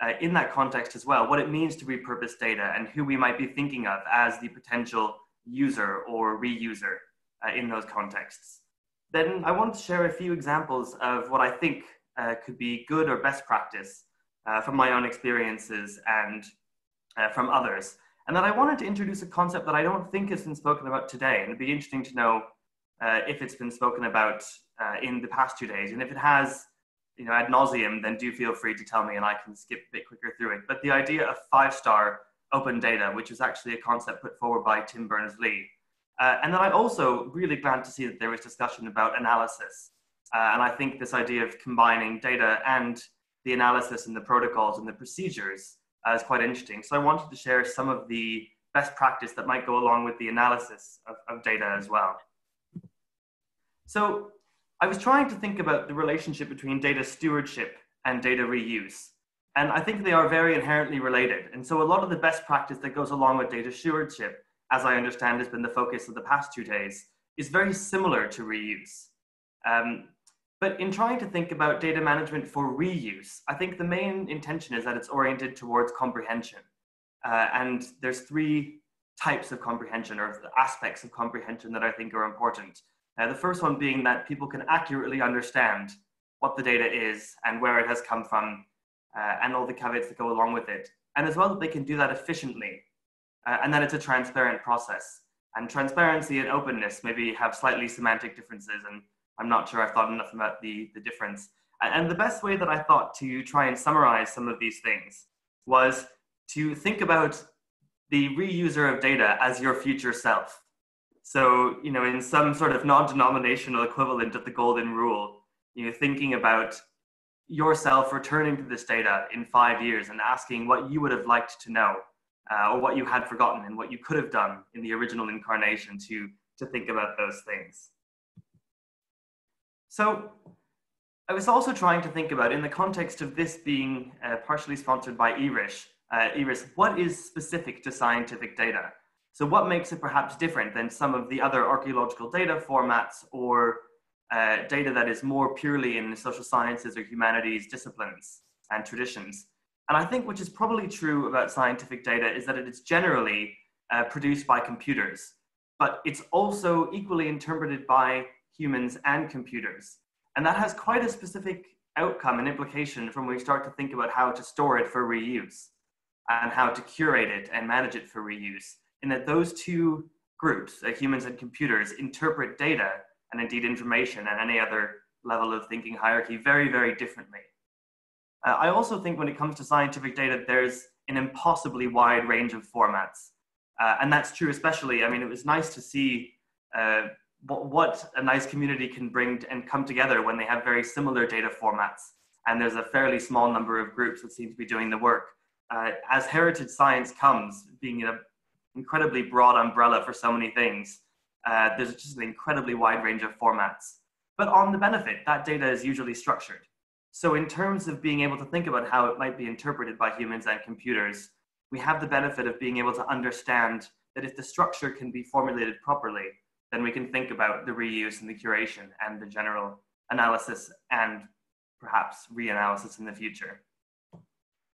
uh, in that context as well, what it means to repurpose data and who we might be thinking of as the potential user or reuser uh, in those contexts. Then I wanted to share a few examples of what I think uh, could be good or best practice uh, from my own experiences and from others. And then I wanted to introduce a concept that I don't think has been spoken about today. And it'd be interesting to know if it's been spoken about in the past two days. And if it has, you know, ad nauseum, then do feel free to tell me and I can skip a bit quicker through it. But the idea of five star open data, which was actually a concept put forward by Tim Berners-Lee. Uh, and then I'm also really glad to see that there was discussion about analysis. Uh, and I think this idea of combining data and the analysis and the protocols and the procedures uh, is quite interesting. So I wanted to share some of the best practice that might go along with the analysis of, of data as well. So I was trying to think about the relationship between data stewardship and data reuse. And I think they are very inherently related. And so a lot of the best practice that goes along with data stewardship, as I understand has been the focus of the past two days, is very similar to reuse. Um, but in trying to think about data management for reuse, I think the main intention is that it's oriented towards comprehension. Uh, and there's three types of comprehension or aspects of comprehension that I think are important. Uh, the first one being that people can accurately understand what the data is and where it has come from uh, and all the caveats that go along with it. And as well that they can do that efficiently uh, and that it's a transparent process. And transparency and openness maybe have slightly semantic differences and I'm not sure I've thought enough about the, the difference. And the best way that I thought to try and summarize some of these things was to think about the reuser of data as your future self. So, you know, in some sort of non-denominational equivalent of the golden rule, you know, thinking about yourself returning to this data in five years and asking what you would have liked to know uh, or what you had forgotten and what you could have done in the original incarnation to, to think about those things. So I was also trying to think about, in the context of this being uh, partially sponsored by E-RIHS, uh, E-RIHS, what is specific to scientific data? So what makes it perhaps different than some of the other archaeological data formats or uh, data that is more purely in social sciences or humanities disciplines and traditions? And I think which is probably true about scientific data is that it is generally uh, produced by computers, but it's also equally interpreted by humans, and computers. And that has quite a specific outcome and implication from when we start to think about how to store it for reuse and how to curate it and manage it for reuse. In that those two groups, humans and computers, interpret data and indeed information and any other level of thinking hierarchy very, very differently. Uh, I also think when it comes to scientific data, there's an impossibly wide range of formats. Uh, and that's true, especially, I mean, it was nice to see uh, what a nice community can bring and come together when they have very similar data formats. And there's a fairly small number of groups that seem to be doing the work. Uh, as heritage science comes, being an incredibly broad umbrella for so many things, uh, there's just an incredibly wide range of formats. But on the benefit, that data is usually structured. So in terms of being able to think about how it might be interpreted by humans and computers, we have the benefit of being able to understand that if the structure can be formulated properly, then we can think about the reuse and the curation and the general analysis and perhaps reanalysis in the future.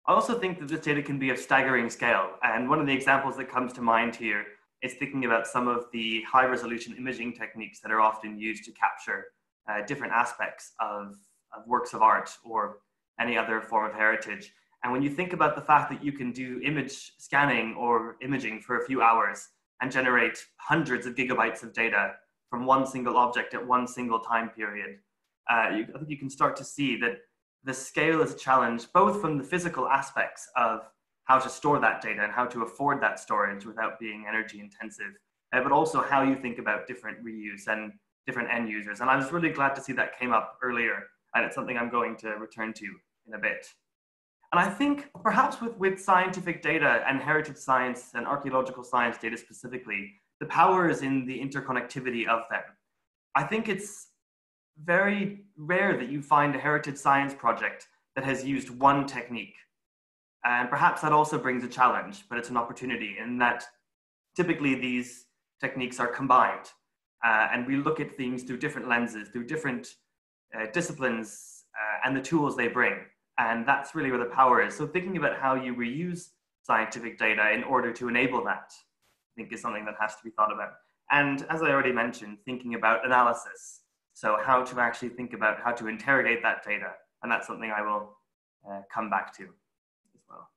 I also think that this data can be of staggering scale. And one of the examples that comes to mind here is thinking about some of the high resolution imaging techniques that are often used to capture uh, different aspects of, of works of art or any other form of heritage. And when you think about the fact that you can do image scanning or imaging for a few hours and generate hundreds of gigabytes of data from one single object at one single time period. Uh, you, I think you can start to see that the scale is a challenge, both from the physical aspects of how to store that data and how to afford that storage without being energy intensive, uh, but also how you think about different reuse and different end users. And I was really glad to see that came up earlier, and it's something I'm going to return to in a bit. And I think perhaps with, with scientific data and heritage science and archaeological science data specifically, the power is in the interconnectivity of them. I think it's very rare that you find a heritage science project that has used one technique. And perhaps that also brings a challenge, but it's an opportunity in that typically these techniques are combined. Uh, and we look at things through different lenses, through different uh, disciplines uh, and the tools they bring. And that's really where the power is. So thinking about how you reuse scientific data in order to enable that, I think is something that has to be thought about. And as I already mentioned, thinking about analysis. So how to actually think about how to interrogate that data. And that's something I will uh, come back to as well.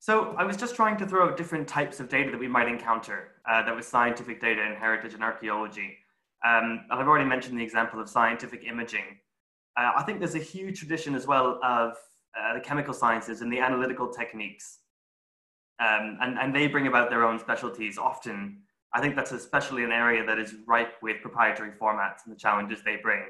So I was just trying to throw out different types of data that we might encounter uh, that was scientific data in heritage and archaeology. Um, I've already mentioned the example of scientific imaging. Uh, I think there's a huge tradition as well of uh, the chemical sciences and the analytical techniques. Um, and, and they bring about their own specialties often. I think that's especially an area that is ripe with proprietary formats and the challenges they bring.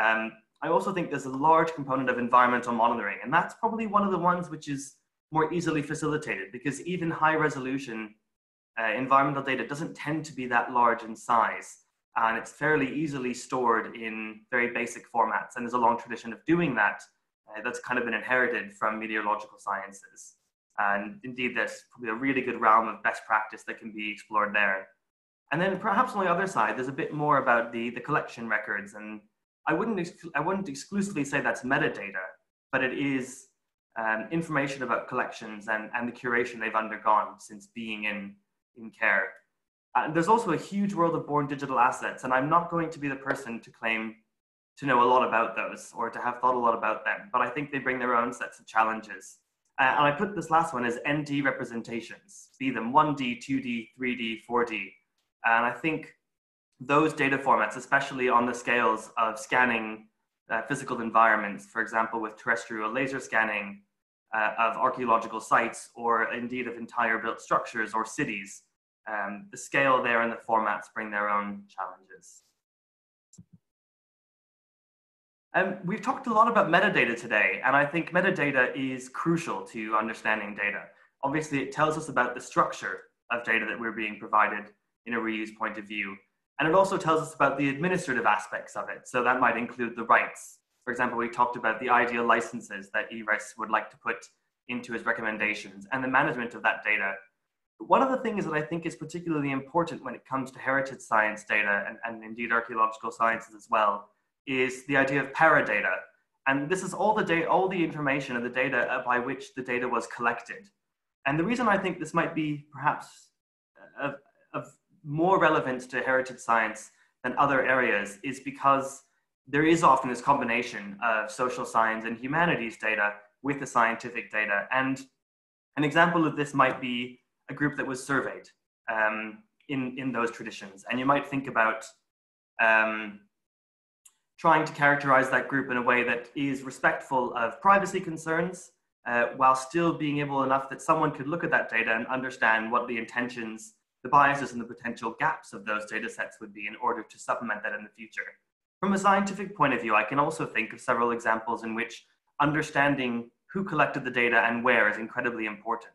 Um, I also think there's a large component of environmental monitoring, and that's probably one of the ones which is more easily facilitated because even high resolution uh, environmental data doesn't tend to be that large in size and it's fairly easily stored in very basic formats and there's a long tradition of doing that uh, that's kind of been inherited from meteorological sciences and indeed there's probably a really good realm of best practice that can be explored there and then perhaps on the other side there's a bit more about the the collection records and i wouldn't i wouldn't exclusively say that's metadata but it is um, information about collections and, and the curation they've undergone since being in, in care. Uh, there's also a huge world of born digital assets, and I'm not going to be the person to claim to know a lot about those or to have thought a lot about them, but I think they bring their own sets of challenges. Uh, and I put this last one as ND representations, be them 1D, 2D, 3D, 4D. And I think those data formats, especially on the scales of scanning uh, physical environments, for example, with terrestrial laser scanning uh, of archaeological sites or indeed of entire built structures or cities. Um, the scale there and the formats bring their own challenges. Um, we've talked a lot about metadata today, and I think metadata is crucial to understanding data. Obviously, it tells us about the structure of data that we're being provided in a reuse point of view, and it also tells us about the administrative aspects of it. So that might include the rights. For example, we talked about the ideal licenses that E-RIHS would like to put into his recommendations and the management of that data. One of the things that I think is particularly important when it comes to heritage science data and, and indeed archaeological sciences as well is the idea of paradata. And this is all the data, all the information and the data by which the data was collected. And the reason I think this might be perhaps of, of more relevant to heritage science than other areas is because there is often this combination of social science and humanities data with the scientific data. And an example of this might be a group that was surveyed um, in, in those traditions. And you might think about um, trying to characterize that group in a way that is respectful of privacy concerns, uh, while still being able enough that someone could look at that data and understand what the intentions the biases and the potential gaps of those data sets would be in order to supplement that in the future. From a scientific point of view, I can also think of several examples in which understanding who collected the data and where is incredibly important.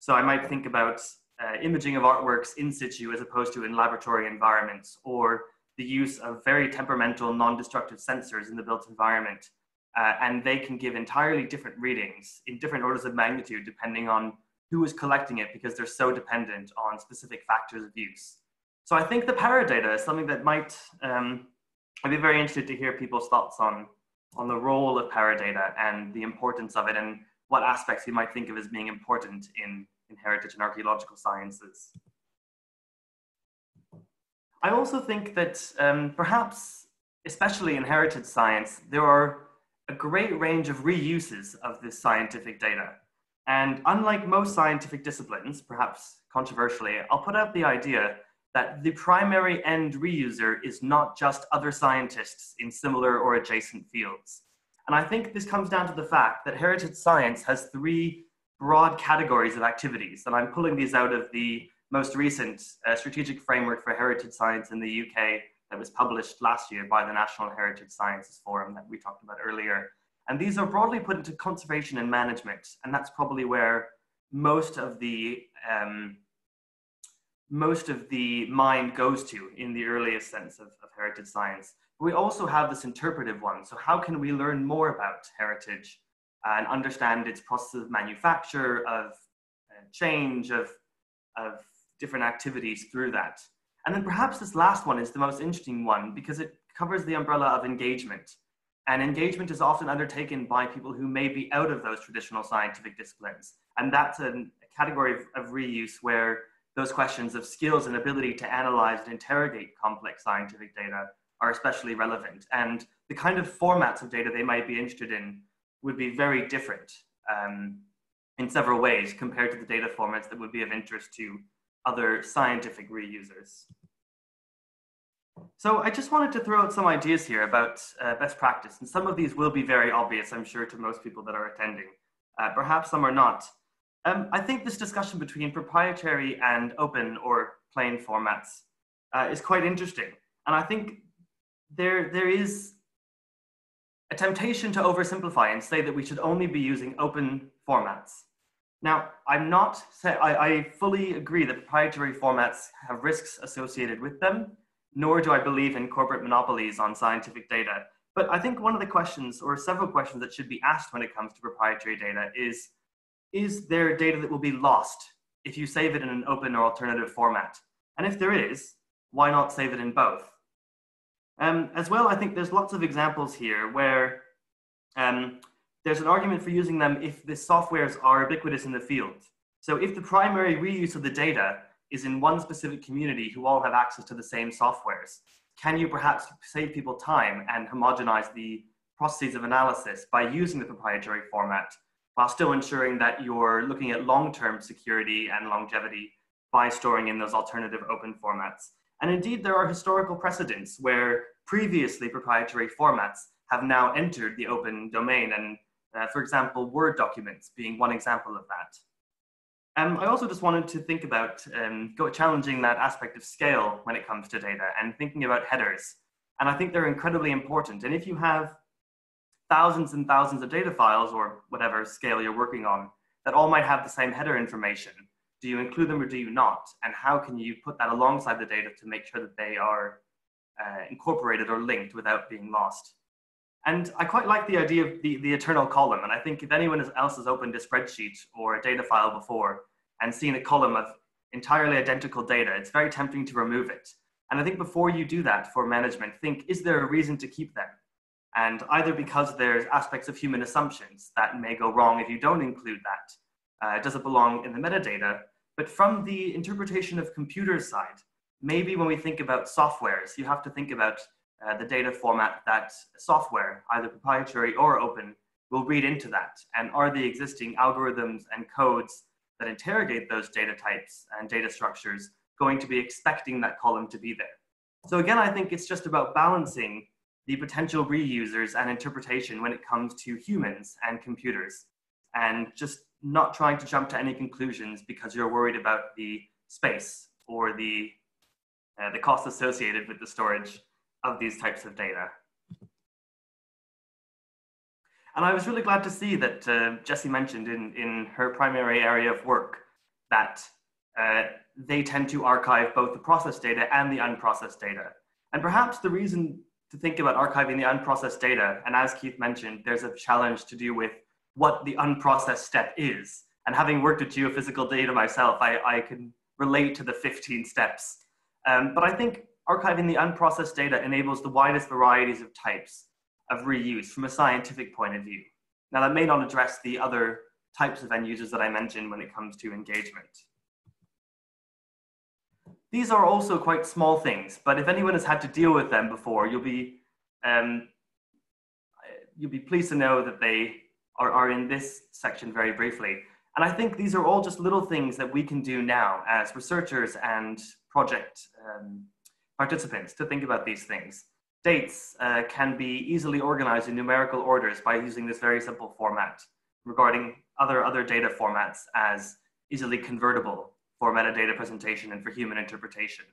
So I might think about uh, imaging of artworks in situ as opposed to in laboratory environments, or the use of very temperamental, non-destructive sensors in the built environment. Uh, and they can give entirely different readings in different orders of magnitude depending on who is collecting it because they're so dependent on specific factors of use. So I think the paradata is something that might, um, I'd be very interested to hear people's thoughts on, on the role of paradata and the importance of it and what aspects you might think of as being important in, in heritage and archaeological sciences. I also think that um, perhaps, especially in heritage science, there are a great range of reuses of this scientific data. And unlike most scientific disciplines, perhaps controversially, I'll put out the idea that the primary end reuser is not just other scientists in similar or adjacent fields. And I think this comes down to the fact that heritage science has three broad categories of activities. And I'm pulling these out of the most recent uh, strategic framework for heritage science in the UK that was published last year by the National Heritage Sciences Forum that we talked about earlier. And these are broadly put into conservation and management. And that's probably where most of the um, most of the mind goes to in the earliest sense of, of heritage science. We also have this interpretive one. So how can we learn more about heritage and understand its process of manufacture, of uh, change, of, of different activities through that? And then perhaps this last one is the most interesting one because it covers the umbrella of engagement. And engagement is often undertaken by people who may be out of those traditional scientific disciplines. And that's a category of, of, reuse where those questions of skills and ability to analyze and interrogate complex scientific data are especially relevant. And the kind of formats of data they might be interested in would be very different um, in several ways compared to the data formats that would be of interest to other scientific reusers. So I just wanted to throw out some ideas here about uh, best practice, and some of these will be very obvious, I'm sure, to most people that are attending. Uh, perhaps some are not. Um, I think this discussion between proprietary and open or plain formats uh, is quite interesting. And I think there, there is a temptation to oversimplify and say that we should only be using open formats. Now, I'm not, I, I fully agree that proprietary formats have risks associated with them, nor do I believe in corporate monopolies on scientific data. But I think one of the questions, or several questions that should be asked when it comes to proprietary data is, is there data that will be lost if you save it in an open or alternative format? And if there is, why not save it in both? Um, as well, I think there's lots of examples here where um, there's an argument for using them if the softwares are ubiquitous in the field. So if the primary reuse of the data is in one specific community who all have access to the same softwares, can you perhaps save people time and homogenize the processes of analysis by using the proprietary format while still ensuring that you're looking at long-term security and longevity by storing in those alternative open formats. And indeed, there are historical precedents where previously proprietary formats have now entered the open domain. And uh, for example, Word documents being one example of that. Um, I also just wanted to think about um, challenging that aspect of scale when it comes to data and thinking about headers. And I think they're incredibly important. And if you have thousands and thousands of data files or whatever scale you're working on that all might have the same header information, do you include them or do you not? And how can you put that alongside the data to make sure that they are uh, incorporated or linked without being lost? And I quite like the idea of the, the eternal column. And I think if anyone else has opened a spreadsheet or a data file before and seen a column of entirely identical data, it's very tempting to remove it. And I think before you do that for management, think, is there a reason to keep them? And either because there's aspects of human assumptions that may go wrong if you don't include that, uh, does it belong in the metadata? But from the interpretation of computer side, maybe when we think about softwares, you have to think about uh, the data format that software, either proprietary or open, will read into that. And are the existing algorithms and codes that interrogate those data types and data structures going to be expecting that column to be there? So again, I think it's just about balancing the potential reusers and interpretation when it comes to humans and computers and just not trying to jump to any conclusions because you're worried about the space or the, uh, the cost associated with the storage of these types of data. And I was really glad to see that uh, Jessie mentioned in, in her primary area of work that uh, they tend to archive both the processed data and the unprocessed data. And perhaps the reason to think about archiving the unprocessed data, and as Keith mentioned, there's a challenge to do with what the unprocessed step is. And having worked with geophysical data myself, I, I can relate to the 15 steps. Um, but I think archiving the unprocessed data enables the widest varieties of types of reuse from a scientific point of view. Now that may not address the other types of end users that I mentioned when it comes to engagement. These are also quite small things, but if anyone has had to deal with them before, you'll be, um, you'll be pleased to know that they are, are in this section very briefly. And I think these are all just little things that we can do now as researchers and project um, participants to think about these things. Dates uh, can be easily organized in numerical orders by using this very simple format regarding other, other data formats as easily convertible for metadata presentation and for human interpretation.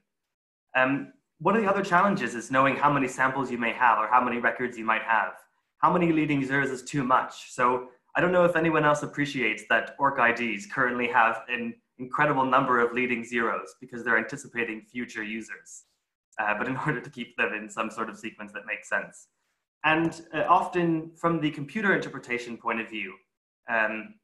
Um, one of the other challenges is knowing how many samples you may have or how many records you might have. How many leading zeros is too much? So I don't know if anyone else appreciates that ORCIDs currently have an incredible number of leading zeros because they're anticipating future users uh, but in order to keep them in some sort of sequence that makes sense. And uh, often from the computer interpretation point of view, um,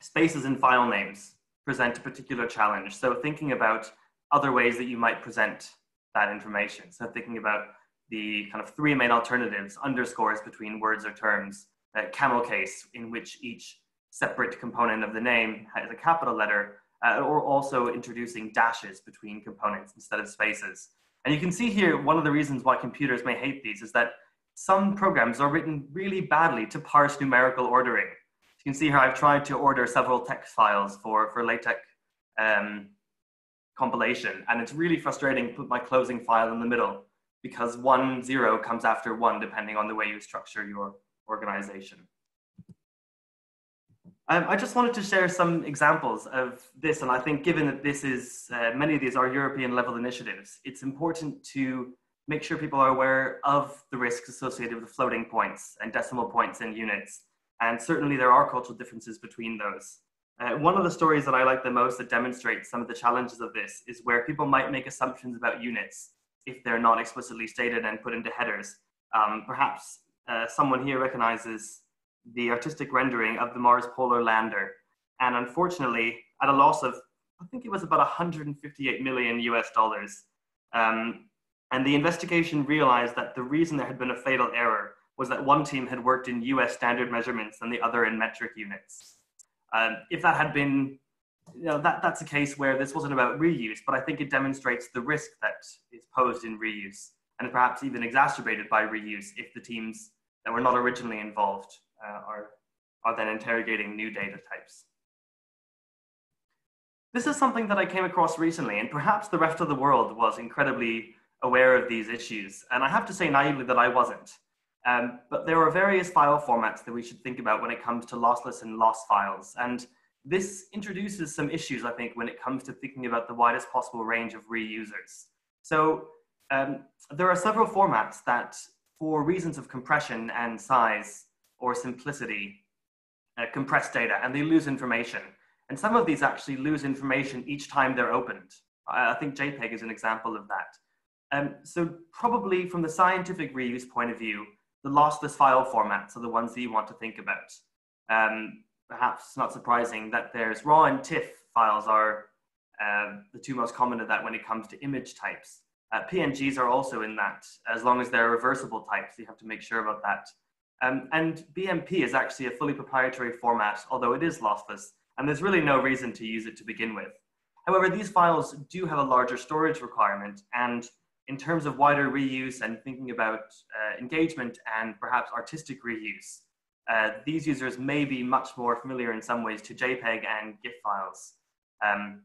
spaces and file names present a particular challenge. So thinking about other ways that you might present that information. So thinking about the kind of three main alternatives, underscores between words or terms, a camel case in which each separate component of the name has a capital letter, uh, or also introducing dashes between components instead of spaces. And you can see here, one of the reasons why computers may hate these is that some programs are written really badly to parse numerical ordering. you can see here I've tried to order several text files for, for LaTeX um, compilation, and it's really frustrating to put my closing file in the middle because one zero comes after one depending on the way you structure your organization. Um, I just wanted to share some examples of this, and I think given that this is, uh, many of these are European level initiatives, it's important to make sure people are aware of the risks associated with floating points and decimal points and units. And certainly there are cultural differences between those. Uh, one of the stories that I like the most that demonstrates some of the challenges of this is where people might make assumptions about units if they're not explicitly stated and put into headers. Um, perhaps uh, someone here recognizes the artistic rendering of the Mars Polar Lander. And unfortunately, at a loss of, I think it was about 158 million US dollars, um, and the investigation realized that the reason there had been a fatal error was that one team had worked in US standard measurements and the other in metric units. Um, if that had been, you know, that, that's a case where this wasn't about reuse, but I think it demonstrates the risk that is posed in reuse and perhaps even exacerbated by reuse if the teams that were not originally involved are, are then interrogating new data types. This is something that I came across recently, and perhaps the rest of the world was incredibly aware of these issues. And I have to say naively that I wasn't. Um, but there are various file formats that we should think about when it comes to lossless and loss files. And this introduces some issues, I think, when it comes to thinking about the widest possible range of reusers. So um, there are several formats that, for reasons of compression and size or simplicity, uh, data and they lose information. And some of these actually lose information each time they're opened. I, I think JPEG is an example of that. Um, so probably from the scientific reuse point of view, the lossless file formats are the ones that you want to think about. Um, perhaps not surprising that there's RAW and TIFF files are uh, the two most common of that when it comes to image types. Uh, PNGs are also in that, as long as they're reversible types, you have to make sure about that. Um, and BMP is actually a fully proprietary format, although it is lossless, and there's really no reason to use it to begin with. However, these files do have a larger storage requirement, and in terms of wider reuse and thinking about uh, engagement and perhaps artistic reuse, uh, these users may be much more familiar in some ways to JPEG and GIF files. Um,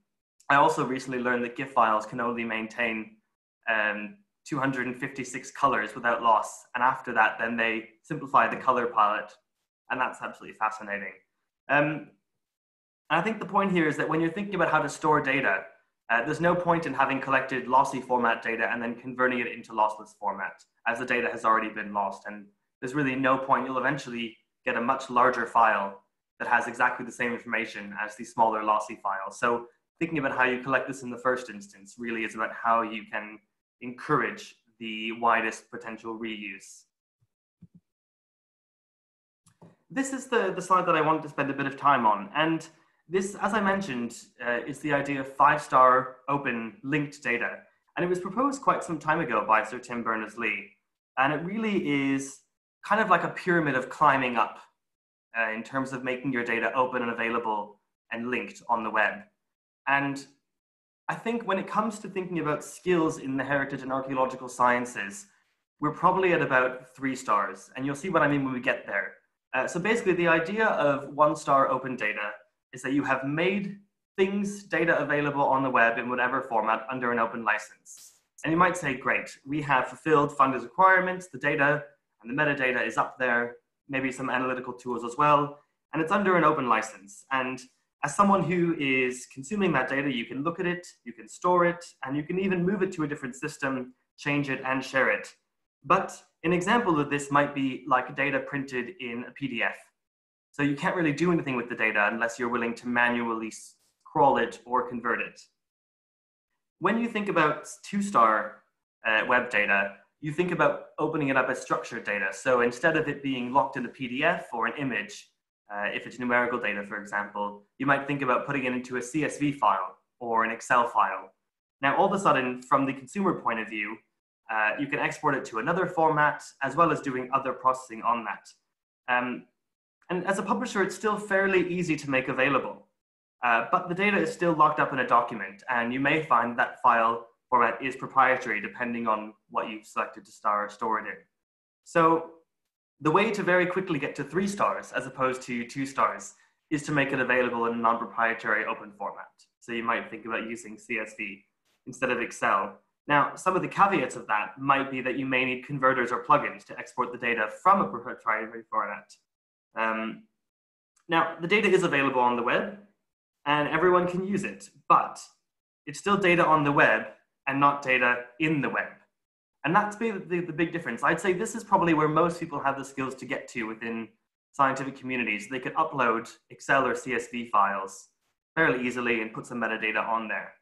I also recently learned that GIF files can only maintain um, 256 colors without loss. And after that, then they simplify the color palette. And that's absolutely fascinating. Um, I think the point here is that when you're thinking about how to store data, uh, there's no point in having collected lossy format data and then converting it into lossless format, as the data has already been lost. And there's really no point. You'll eventually get a much larger file that has exactly the same information as the smaller lossy files. So thinking about how you collect this in the first instance really is about how you can encourage the widest potential reuse. This is the, the slide that I wanted to spend a bit of time on. And this, as I mentioned, uh, is the idea of five-star open linked data. And it was proposed quite some time ago by Sir Tim Berners-Lee. And it really is kind of like a pyramid of climbing up uh, in terms of making your data open and available and linked on the web. And I think when it comes to thinking about skills in the heritage and archaeological sciences, we're probably at about three stars. And you'll see what I mean when we get there. Uh, so basically the idea of one star open data is that you have made things, data available on the web in whatever format under an open license. And you might say, great, we have fulfilled funders requirements, the data and the metadata is up there, maybe some analytical tools as well, and it's under an open license. And as someone who is consuming that data, you can look at it, you can store it, and you can even move it to a different system, change it, and share it. But an example of this might be like data printed in a PDF. So you can't really do anything with the data unless you're willing to manually crawl it or convert it. When you think about two-star uh, web data, you think about opening it up as structured data. So instead of it being locked in a PDF or an image, uh, if it's numerical data, for example, you might think about putting it into a CSV file or an Excel file. Now, all of a sudden, from the consumer point of view, uh, you can export it to another format as well as doing other processing on that. Um, and as a publisher, it's still fairly easy to make available. Uh, but the data is still locked up in a document, and you may find that file format is proprietary depending on what you've selected to store it in. So the way to very quickly get to three stars as opposed to two stars is to make it available in a non-proprietary open format. So you might think about using CSV instead of Excel. Now, some of the caveats of that might be that you may need converters or plugins to export the data from a proprietary format. Um, now, the data is available on the web and everyone can use it, but it's still data on the web and not data in the web. And that's the, the, the big difference. I'd say this is probably where most people have the skills to get to within scientific communities. They could upload Excel or CSV files fairly easily and put some metadata on there.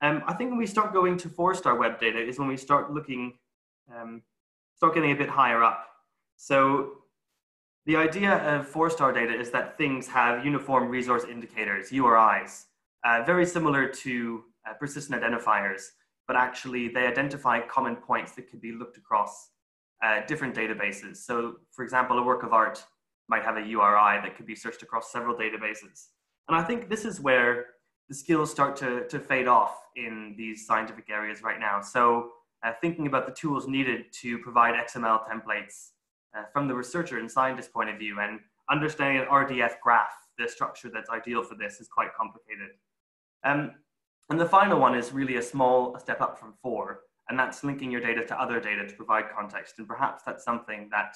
Um, I think when we start going to four-star web data is when we start looking, um, start getting a bit higher up. So the idea of four-star data is that things have uniform resource indicators, URIs, uh, very similar to uh, persistent identifiers, but actually they identify common points that could be looked across uh, different databases. So for example, a work of art might have a URI that could be searched across several databases. And I think this is where the skills start to, to fade off in these scientific areas right now. So uh, thinking about the tools needed to provide XML templates uh, from the researcher and scientist point of view and understanding an RDF graph, the structure that's ideal for this is quite complicated. Um, and the final one is really a small step up from four, and that's linking your data to other data to provide context. And perhaps that's something that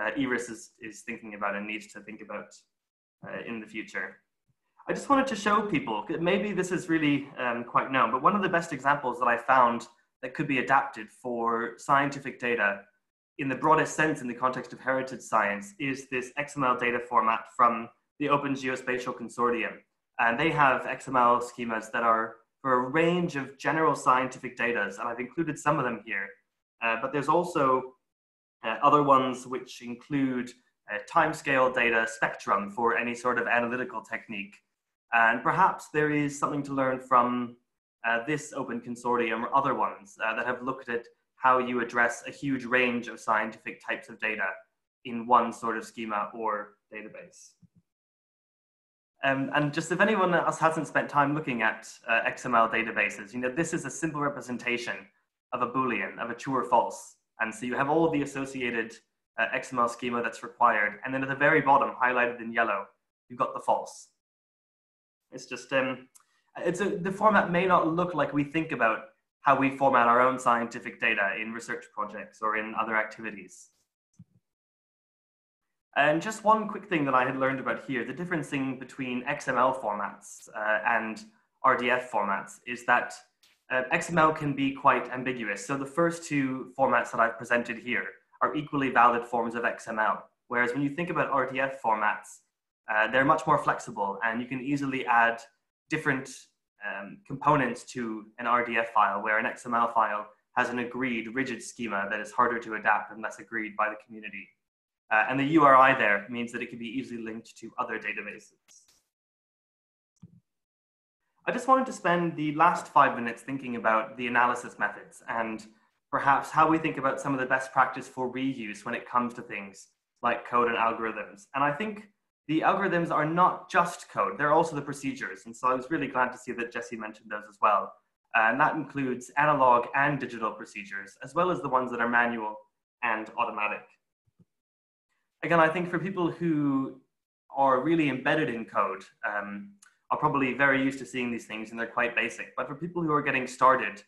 uh, E-RIHS is, is thinking about and needs to think about uh, in the future. I just wanted to show people, maybe this is really um, quite known, but one of the best examples that I found that could be adapted for scientific data in the broadest sense in the context of heritage science is this XML data format from the Open Geospatial Consortium. And they have XML schemas that are for a range of general scientific data, and I've included some of them here. Uh, but there's also uh, other ones which include uh, timescale data spectrum for any sort of analytical technique. And perhaps there is something to learn from uh, this open consortium or other ones uh, that have looked at how you address a huge range of scientific types of data in one sort of schema or database. Um, and just if anyone else hasn't spent time looking at uh, XML databases, you know, this is a simple representation of a Boolean, of a true or false. And so you have all the associated uh, XML schema that's required. And then at the very bottom, highlighted in yellow, you've got the false. It's just, um, it's a, the format may not look like we think about how we format our own scientific data in research projects or in other activities. And just one quick thing that I had learned about here, the differencing between XML formats uh, and RDF formats is that uh, XML can be quite ambiguous. So the first two formats that I've presented here are equally valid forms of XML. Whereas when you think about RDF formats, uh, they're much more flexible and you can easily add different um, components to an RDF file where an XML file has an agreed rigid schema that is harder to adapt unless agreed by the community. Uh, and the URI there means that it can be easily linked to other databases. I just wanted to spend the last five minutes thinking about the analysis methods and perhaps how we think about some of the best practice for reuse when it comes to things like code and algorithms. And I think the algorithms are not just code, they're also the procedures. And so I was really glad to see that Jesse mentioned those as well. And that includes analog and digital procedures, as well as the ones that are manual and automatic again, I think for people who are really embedded in code, um, are probably very used to seeing these things and they're quite basic. But for people who are getting started,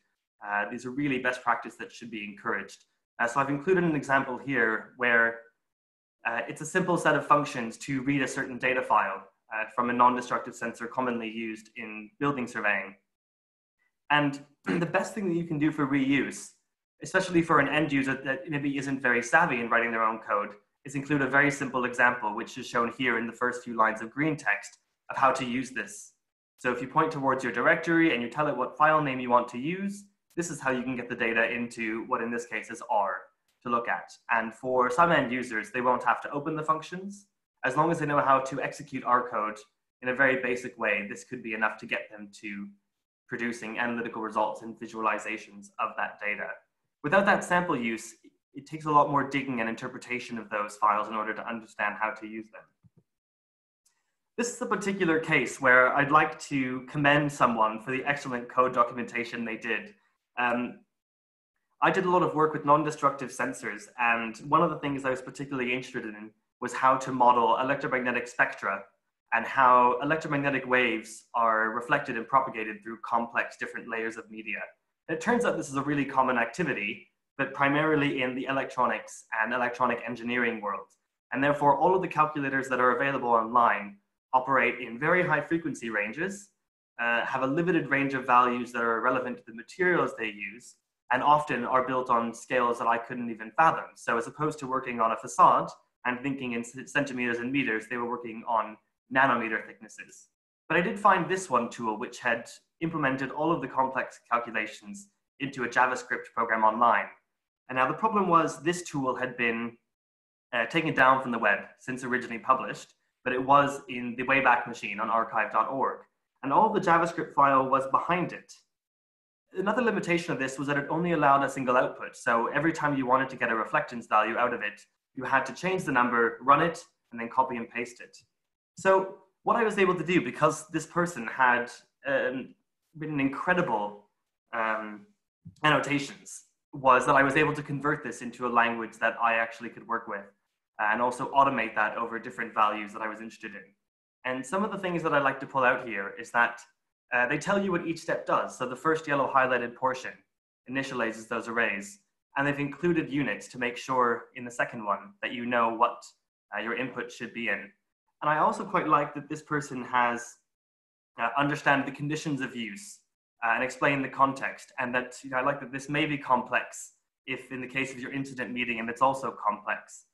uh, these are really best practice that should be encouraged. Uh, so I've included an example here where uh, it's a simple set of functions to read a certain data file uh, from a non-destructive sensor commonly used in building surveying. And the best thing that you can do for reuse, especially for an end user that maybe isn't very savvy in writing their own code, is include a very simple example, which is shown here in the first few lines of green text of how to use this. So if you point towards your directory and you tell it what file name you want to use, this is how you can get the data into what in this case is R to look at. And for some end users, they won't have to open the functions. As long as they know how to execute R code in a very basic way, this could be enough to get them to producing analytical results and visualizations of that data. Without that sample use, it takes a lot more digging and interpretation of those files in order to understand how to use them. This is a particular case where I'd like to commend someone for the excellent code documentation they did. Um, I did a lot of work with non-destructive sensors, and one of the things I was particularly interested in was how to model electromagnetic spectra and how electromagnetic waves are reflected and propagated through complex different layers of media. it turns out this is a really common activity, but primarily in the electronics and electronic engineering world. And therefore, all of the calculators that are available online operate in very high frequency ranges, uh, have a limited range of values that are relevant to the materials they use, and often are built on scales that I couldn't even fathom. So as opposed to working on a facade and thinking in centimeters and meters, they were working on nanometer thicknesses. But I did find this one tool which had implemented all of the complex calculations into a JavaScript program online. And now the problem was this tool had been uh, taken down from the web since originally published, but it was in the Wayback Machine on archive.org. And all the JavaScript file was behind it. Another limitation of this was that it only allowed a single output. So every time you wanted to get a reflectance value out of it, you had to change the number, run it, and then copy and paste it. So what I was able to do, because this person had um, written incredible um, annotations, was that I was able to convert this into a language that I actually could work with and also automate that over different values that I was interested in. And some of the things that I like to pull out here is that uh, they tell you what each step does. So the first yellow highlighted portion initializes those arrays, and they've included units to make sure in the second one that you know what uh, your input should be in. And I also quite like that this person has uh, understand the conditions of use and explain the context. And that you know, I like that this may be complex if in the case of your incident meeting and it's also complex.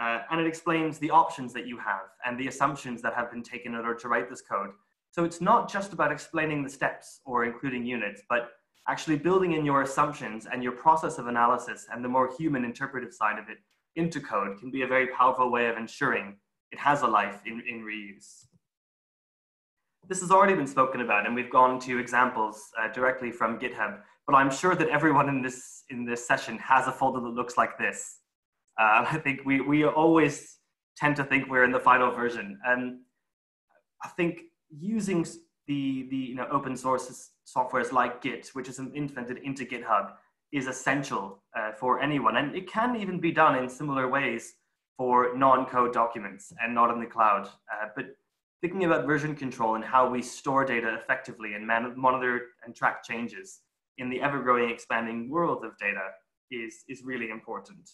Uh, and it explains the options that you have and the assumptions that have been taken in order to write this code. So it's not just about explaining the steps or including units, but actually building in your assumptions and your process of analysis and the more human interpretive side of it into code can be a very powerful way of ensuring it has a life in, in reuse. This has already been spoken about and we've gone to examples uh, directly from GitHub, but I'm sure that everyone in this, in this session has a folder that looks like this. Uh, I think we, we always tend to think we're in the final version. And I think using the, the you know, open source softwares like Git, which is implemented into GitHub, is essential uh, for anyone. And it can even be done in similar ways for non-code documents and not in the cloud. Uh, but thinking about version control and how we store data effectively and man- monitor and track changes in the ever-growing expanding world of data is, is really important.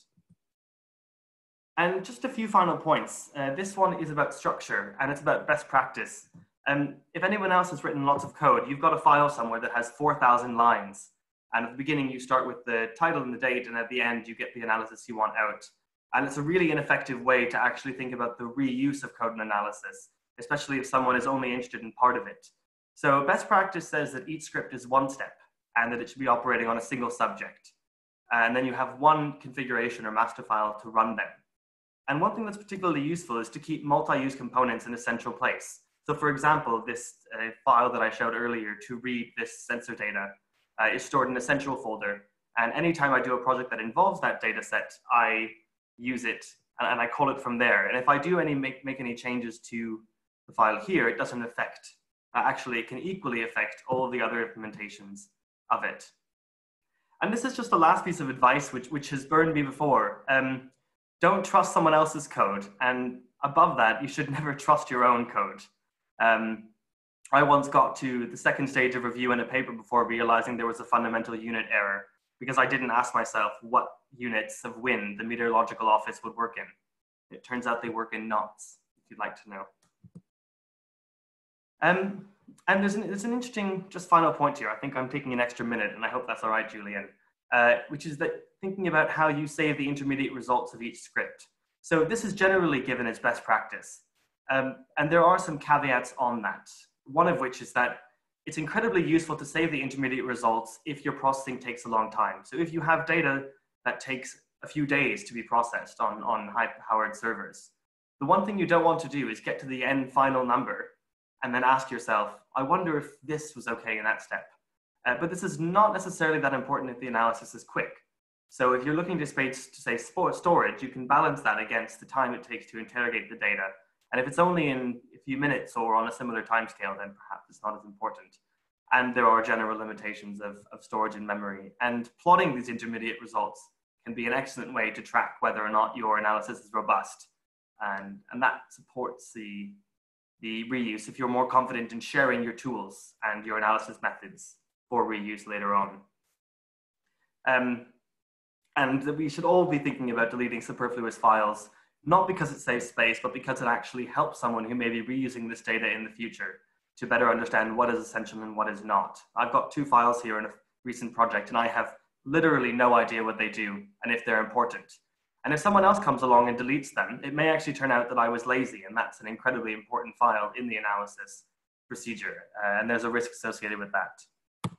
And just a few final points. Uh, this one is about structure and it's about best practice. And if anyone else has written lots of code, you've got a file somewhere that has 4,000 lines. And at the beginning, you start with the title and the date, and at the end, you get the analysis you want out. And it's a really ineffective way to actually think about the reuse of code and analysis, especially if someone is only interested in part of it. So best practice says that each script is one step and that it should be operating on a single subject. And then you have one configuration or master file to run them. And one thing that's particularly useful is to keep multi-use components in a central place. So for example, this uh, file that I showed earlier to read this sensor data uh, is stored in a central folder. And anytime I do a project that involves that data set, I use it, and, and I call it from there. And if I do any make, make any changes to the file here, it doesn't affect, uh, actually it can equally affect all of the other implementations of it. And this is just the last piece of advice which, which has burned me before. Um, don't trust someone else's code. And above that, you should never trust your own code. Um, I once got to the second stage of review in a paper before realizing there was a fundamental unit error because I didn't ask myself what units of wind the meteorological office would work in. It turns out they work in knots, if you'd like to know. Um, and there's an, there's an interesting, just final point here. I think I'm taking an extra minute, and I hope that's all right, Julian, uh, which is that thinking about how you save the intermediate results of each script. So this is generally given as best practice. Um, and there are some caveats on that. One of which is that it's incredibly useful to save the intermediate results if your processing takes a long time. So if you have data that takes a few days to be processed on, on high-powered servers, the one thing you don't want to do is get to the end final number and then ask yourself, I wonder if this was okay in that step. Uh, but this is not necessarily that important if the analysis is quick. So if you're looking to, space, to say storage, you can balance that against the time it takes to interrogate the data and if it's only in a few minutes or on a similar timescale, then perhaps it's not as important. and there are general limitations of, of storage and memory. And plotting these intermediate results can be an excellent way to track whether or not your analysis is robust. And, and that supports the, the reuse if you're more confident in sharing your tools and your analysis methods for reuse later on. Um, and we should all be thinking about deleting superfluous files, not because it saves space, but because it actually helps someone who may be reusing this data in the future to better understand what is essential and what is not. I've got two files here in a recent project, and I have literally no idea what they do and if they're important. And if someone else comes along and deletes them, it may actually turn out that I was lazy, and that's an incredibly important file in the analysis procedure, uh, and there's a risk associated with that.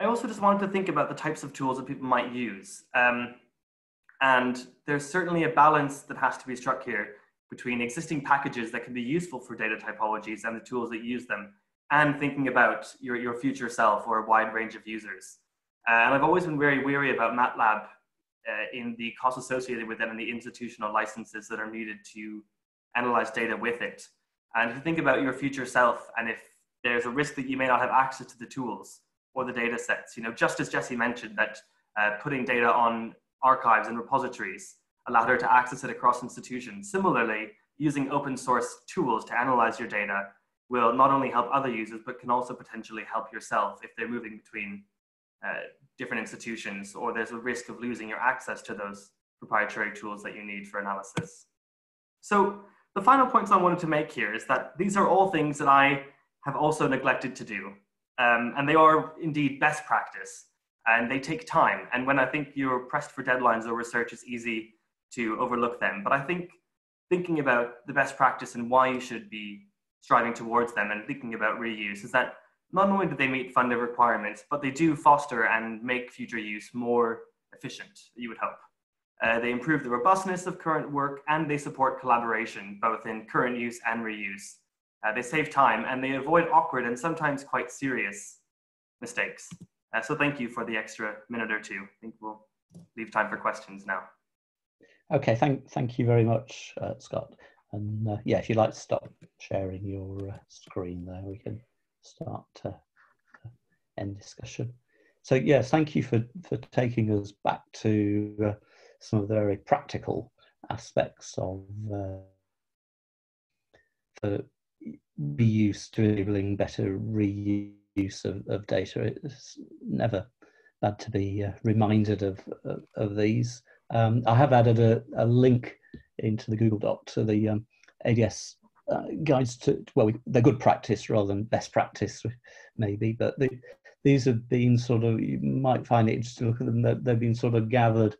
I also just wanted to think about the types of tools that people might use. Um, and there's certainly a balance that has to be struck here between existing packages that can be useful for data typologies and the tools that use them, and thinking about your, your future self or a wide range of users. Uh, and I've always been very weary about MATLAB uh, in the costs associated with it and the institutional licenses that are needed to analyze data with it. And if you think about your future self and if there's a risk that you may not have access to the tools or the data sets, you know, just as Jesse mentioned that uh, putting data on archives and repositories allowed her to access it across institutions. Similarly, using open source tools to analyze your data will not only help other users, but can also potentially help yourself if they're moving between uh, different institutions or there's a risk of losing your access to those proprietary tools that you need for analysis. So the final points I wanted to make here is that these are all things that I have also neglected to do. Um, and they are indeed best practice and they take time. And when I think you're pressed for deadlines or research, it's easy to overlook them. But I think thinking about the best practice and why you should be striving towards them and thinking about reuse is that not only do they meet funding requirements, but they do foster and make future use more efficient, you would hope. Uh, they improve the robustness of current work and they support collaboration, both in current use and reuse. Uh, they save time and they avoid awkward and sometimes quite serious mistakes. Uh, so thank you for the extra minute or two. I think we'll leave time for questions now. Okay, thank thank you very much, uh, Scott. And uh, yeah, if you'd like to stop sharing your uh, screen there, we can start to end discussion. So yes, thank you for, for taking us back to uh, some of the very practical aspects of uh, the reuse to enabling better reuse of, of data. It's never bad to be uh, reminded of, of, of these. Um, I have added a, a, link into the Google Doc to the um, ADS uh, guides to, well, we, they're good practice rather than best practice, maybe, but the, these have been sort of, you might find it interesting to look at them, that they've been sort of gathered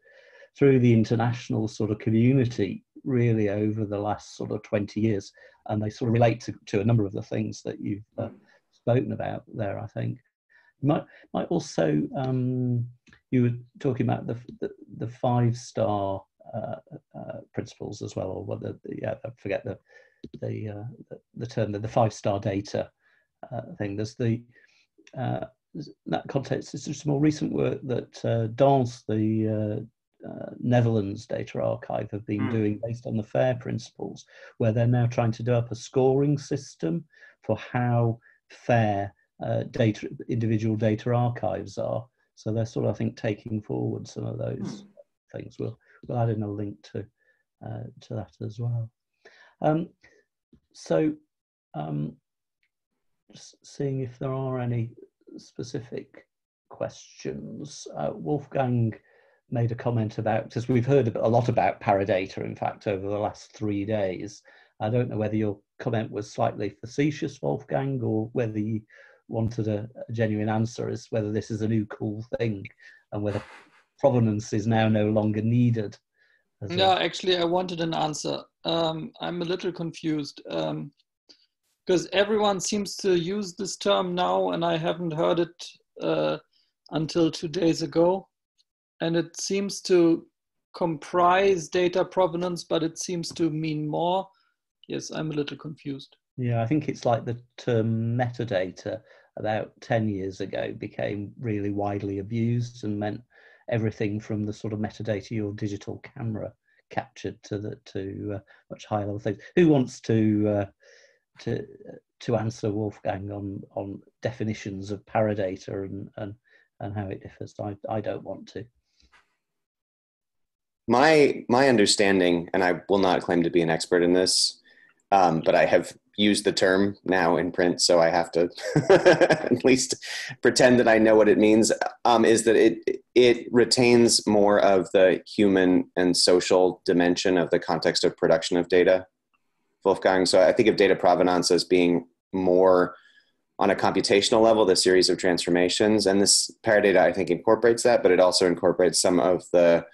through the international sort of community really over the last sort of 20 years. And they sort of relate to, to a number of the things that you've uh, spoken about there, I think. You might, might also, um, you were talking about the, the, the five star uh, uh, principles as well, or whether, yeah, I forget the, the, uh, the, term, the, the five star data uh, thing. There's the, uh, that context, it's just more recent work that uh, DANS, the uh, Netherlands data archive have been mm. doing based on the FAIR principles, where they're now trying to develop a scoring system for how fair uh, data, individual data archives are. So they're sort of, I think, taking forward some of those mm. things. We'll, we'll add in a link to, uh, to that as well. Um, so um, just seeing if there are any specific questions. Uh, Wolfgang made a comment about, because we've heard a lot about Paradata, in fact, over the last three days. I don't know whether your comment was slightly facetious, Wolfgang, or whether you wanted a, a genuine answer as whether this is a new cool thing and whether provenance is now no longer needed. No, actually, I wanted an answer. Um, I'm a little confused because um, everyone seems to use this term now, and I haven't heard it uh, until two days ago and it seems to comprise data provenance, but it seems to mean more. Yes, I'm a little confused. Yeah, I think it's like the term metadata about 10 years ago became really widely abused and meant everything from the sort of metadata your digital camera captured to the to uh, much higher level things. Who wants to uh, to to answer Wolfgang on on definitions of paradata and and and how it differs. I I don't want to. My my understanding, and I will not claim to be an expert in this, um, but I have used the term now in print, so I have to at least pretend that I know what it means. Um, is that it it retains more of the human and social dimension of the context of production of data, Wolfgang. So I think of data provenance as being more on a computational level, the series of transformations, and this Paradata I think incorporates that, but it also incorporates some of the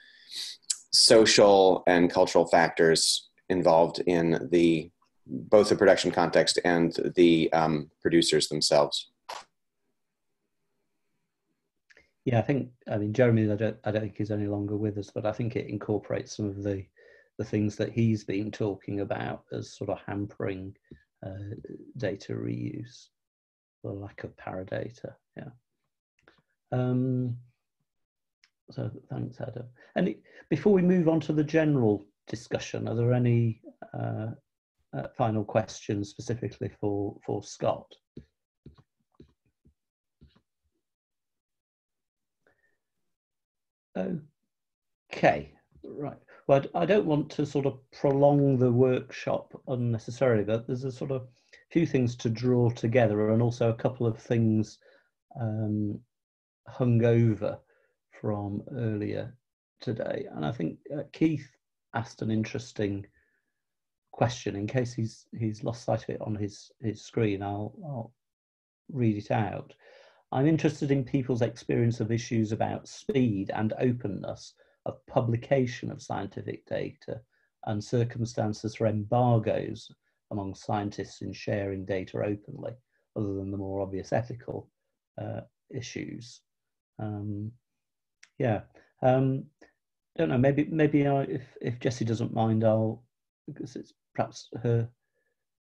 social and cultural factors involved in the both the production context and the um, producers themselves. Yeah, I think I mean Jeremy. I don't I don't think he's any longer with us, but I think it incorporates some of the the things that he's been talking about as sort of hampering uh, data reuse, the lack of paradata. Yeah. Um, so thanks, Adam. And before we move on to the general discussion, are there any uh, uh, final questions specifically for, for Scott? Okay, right. Well, I don't want to sort of prolong the workshop unnecessarily, but there's a sort of few things to draw together and also a couple of things um, hung over from earlier today. And I think uh, Keith asked an interesting question. In case he's he's lost sight of it on his his screen, I'll I'll read it out. I'm interested in people's experience of issues about speed and openness of publication of scientific data and circumstances for embargoes among scientists in sharing data openly, other than the more obvious ethical uh, issues. Um, yeah, um, don't know. Maybe maybe I, if if Jessie doesn't mind, I'll because it's perhaps her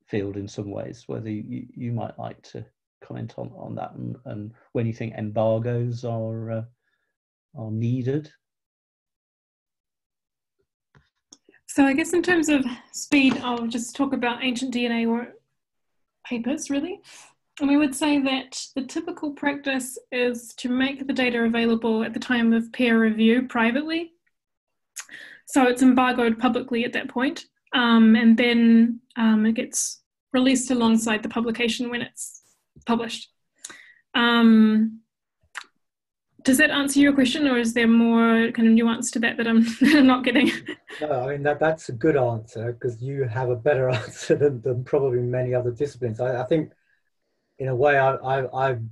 field in some ways. Whether you, you might like to comment on on that and, and when you think embargoes are uh, are needed. So I guess in terms of speed, I'll just talk about ancient DNA or papers really. And we would say that the typical practice is to make the data available at the time of peer review privately. So it's embargoed publicly at that point, um, and then um, it gets released alongside the publication when it's published. Um, does that answer your question, or is there more kind of nuance to that that I'm, not getting? No, I mean that, that's a good answer because you have a better answer than, than probably many other disciplines. I, I think, in a way, I, I, I've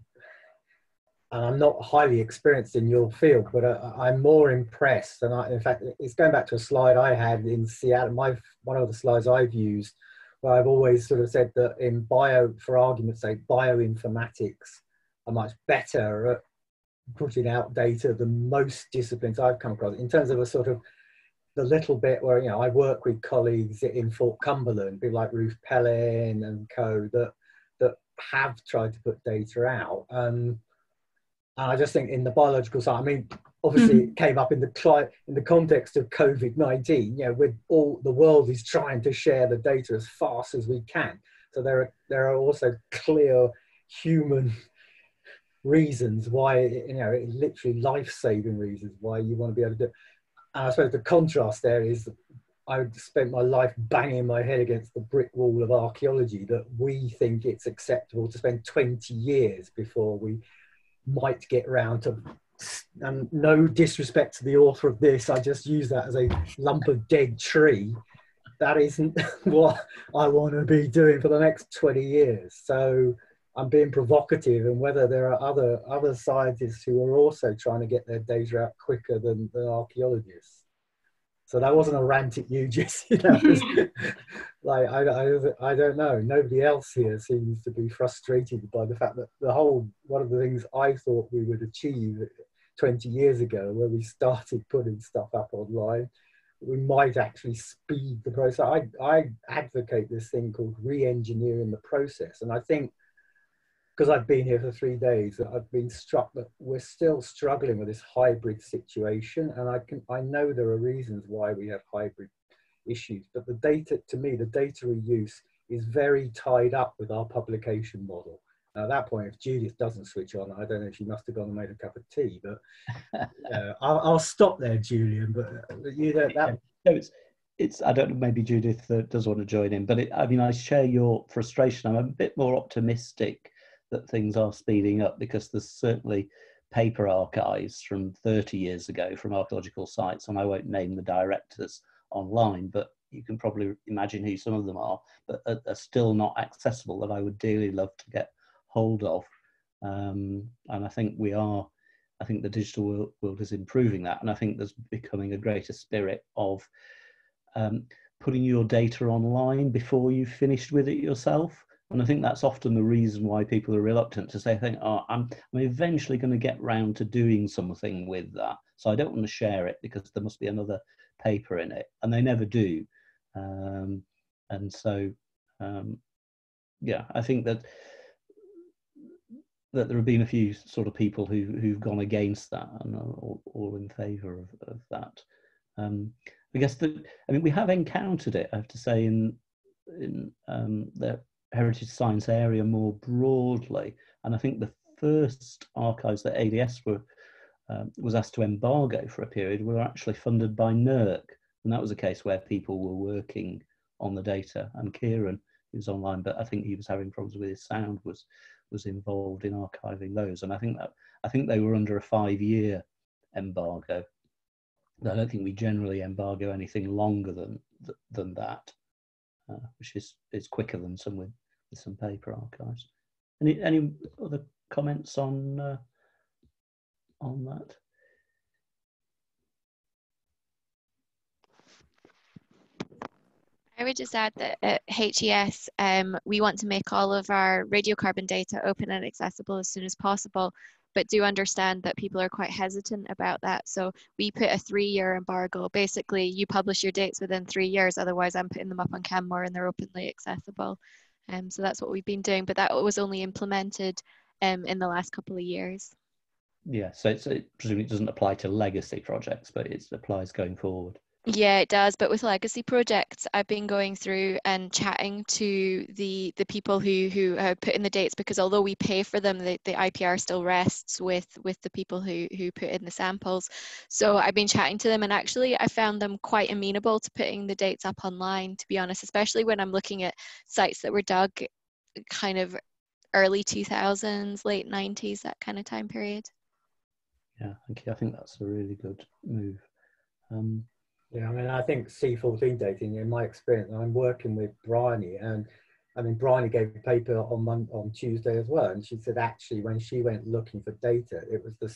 and I'm not highly experienced in your field, but I, am more impressed. And I, in fact, it's going back to a slide I had in Seattle. My one of the slides I've used, where I've always sort of said that in bio, for argument's sake, bioinformatics are much better at putting out data than most disciplines I've come across in terms of a sort of the little bit where you know I work with colleagues in Fort Cumberland, people like Ruth Pelling and co that that have tried to put data out. Um, and I just think in the biological side, I mean, obviously mm-hmm. it came up in the cli- in the context of COVID nineteen. You know, with all the world is trying to share the data as fast as we can. So there are there are also clear human reasons why you know literally life-saving reasons why you want to be able to do it. and i suppose the contrast there is i spent my life banging my head against the brick wall of archaeology that we think it's acceptable to spend 20 years before we might get around to and no disrespect to the author of this i just use that as a lump of dead tree that isn't what i want to be doing for the next 20 years so I'm being provocative and whether there are other other scientists who are also trying to get their data out quicker than, than archaeologists. So that wasn't a rant at you, Jesse. like I, I, I don't know. Nobody else here seems to be frustrated by the fact that the whole one of the things I thought we would achieve 20 years ago, where we started putting stuff up online, we might actually speed the process. I, I advocate this thing called re-engineering the process, and I think because I've been here for three days, I've been struck that we're still struggling with this hybrid situation, and I can I know there are reasons why we have hybrid issues, but the data to me, the data reuse is very tied up with our publication model. Now, at that point, if Judith doesn't switch on, I don't know if she must have gone and made a cup of tea, but uh, I'll, I'll, stop there, Julian. But uh, you know that. No, it's, it's. I don't know. Maybe Judith uh, does want to join in, but it, I mean, I share your frustration. I'm a bit more optimistic that things are speeding up because there's certainly paper archives from 30 years ago from archaeological sites, and I won't name the directors online, but you can probably imagine who some of them are, but are, are still not accessible that I would dearly love to get hold of. Um, and I think we are, I think the digital world, world, is improving that. And I think there's becoming a greater spirit of um, putting your data online before you've finished with it yourself. And I think that's often the reason why people are reluctant to say, think, oh, I'm, I'm eventually going to get round to doing something with that. So I don't want to share it because there must be another paper in it. And they never do. Um, and so, um, yeah, I think that that there have been a few sort of people who who've gone against that and are all, all in favour of, of that. Um, I guess that I mean we have encountered it. I have to say in in um, the heritage science area more broadly, and I think the first archives that ADS were um, was asked to embargo for a period were actually funded by NERC, and that was a case where people were working on the data. And Kieran, who's online, but I think he was having problems with his sound, was was involved in archiving those. And I think that I think they were under a five-year embargo. I don't think we generally embargo anything longer than than that, uh, which is is quicker than some with, with some paper archives. Any any other comments on uh, on that? I would just add that at HES, um, we want to make all of our radiocarbon data open and accessible as soon as possible, but do understand that people are quite hesitant about that. So we put a three-year embargo. Basically, you publish your dates within three years, otherwise I'm putting them up on Canmore and they're openly accessible. Um, so that's what we've been doing, but that was only implemented um, in the last couple of years. Yeah, so it presumably doesn't apply to legacy projects, but it applies going forward. Yeah, it does. But with legacy projects, I've been going through and chatting to the the people who who have put in the dates because although we pay for them, the, the IPR still rests with with the people who who put in the samples. So I've been chatting to them, and actually, I found them quite amenable to putting the dates up online. To be honest, especially when I'm looking at sites that were dug kind of early 2000s, late 90s, that kind of time period. Yeah, thank you. I think that's a really good move. Um, yeah, I mean, I think C14 dating, in my experience, I'm working with Bryony, and I mean, Bryony gave a paper on Monday, on Tuesday as well, and she said actually when she went looking for data, it was the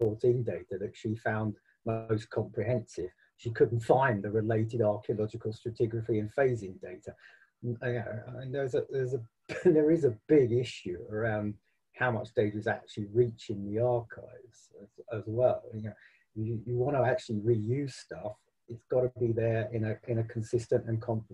C14 data that she found most comprehensive. She couldn't find the related archaeological stratigraphy and phasing data. And there's a, there's a, there is a big issue around how much data is actually reaching the archives as, as well. You, know, you, you want to actually reuse stuff it's got to be there in a in a consistent and comp-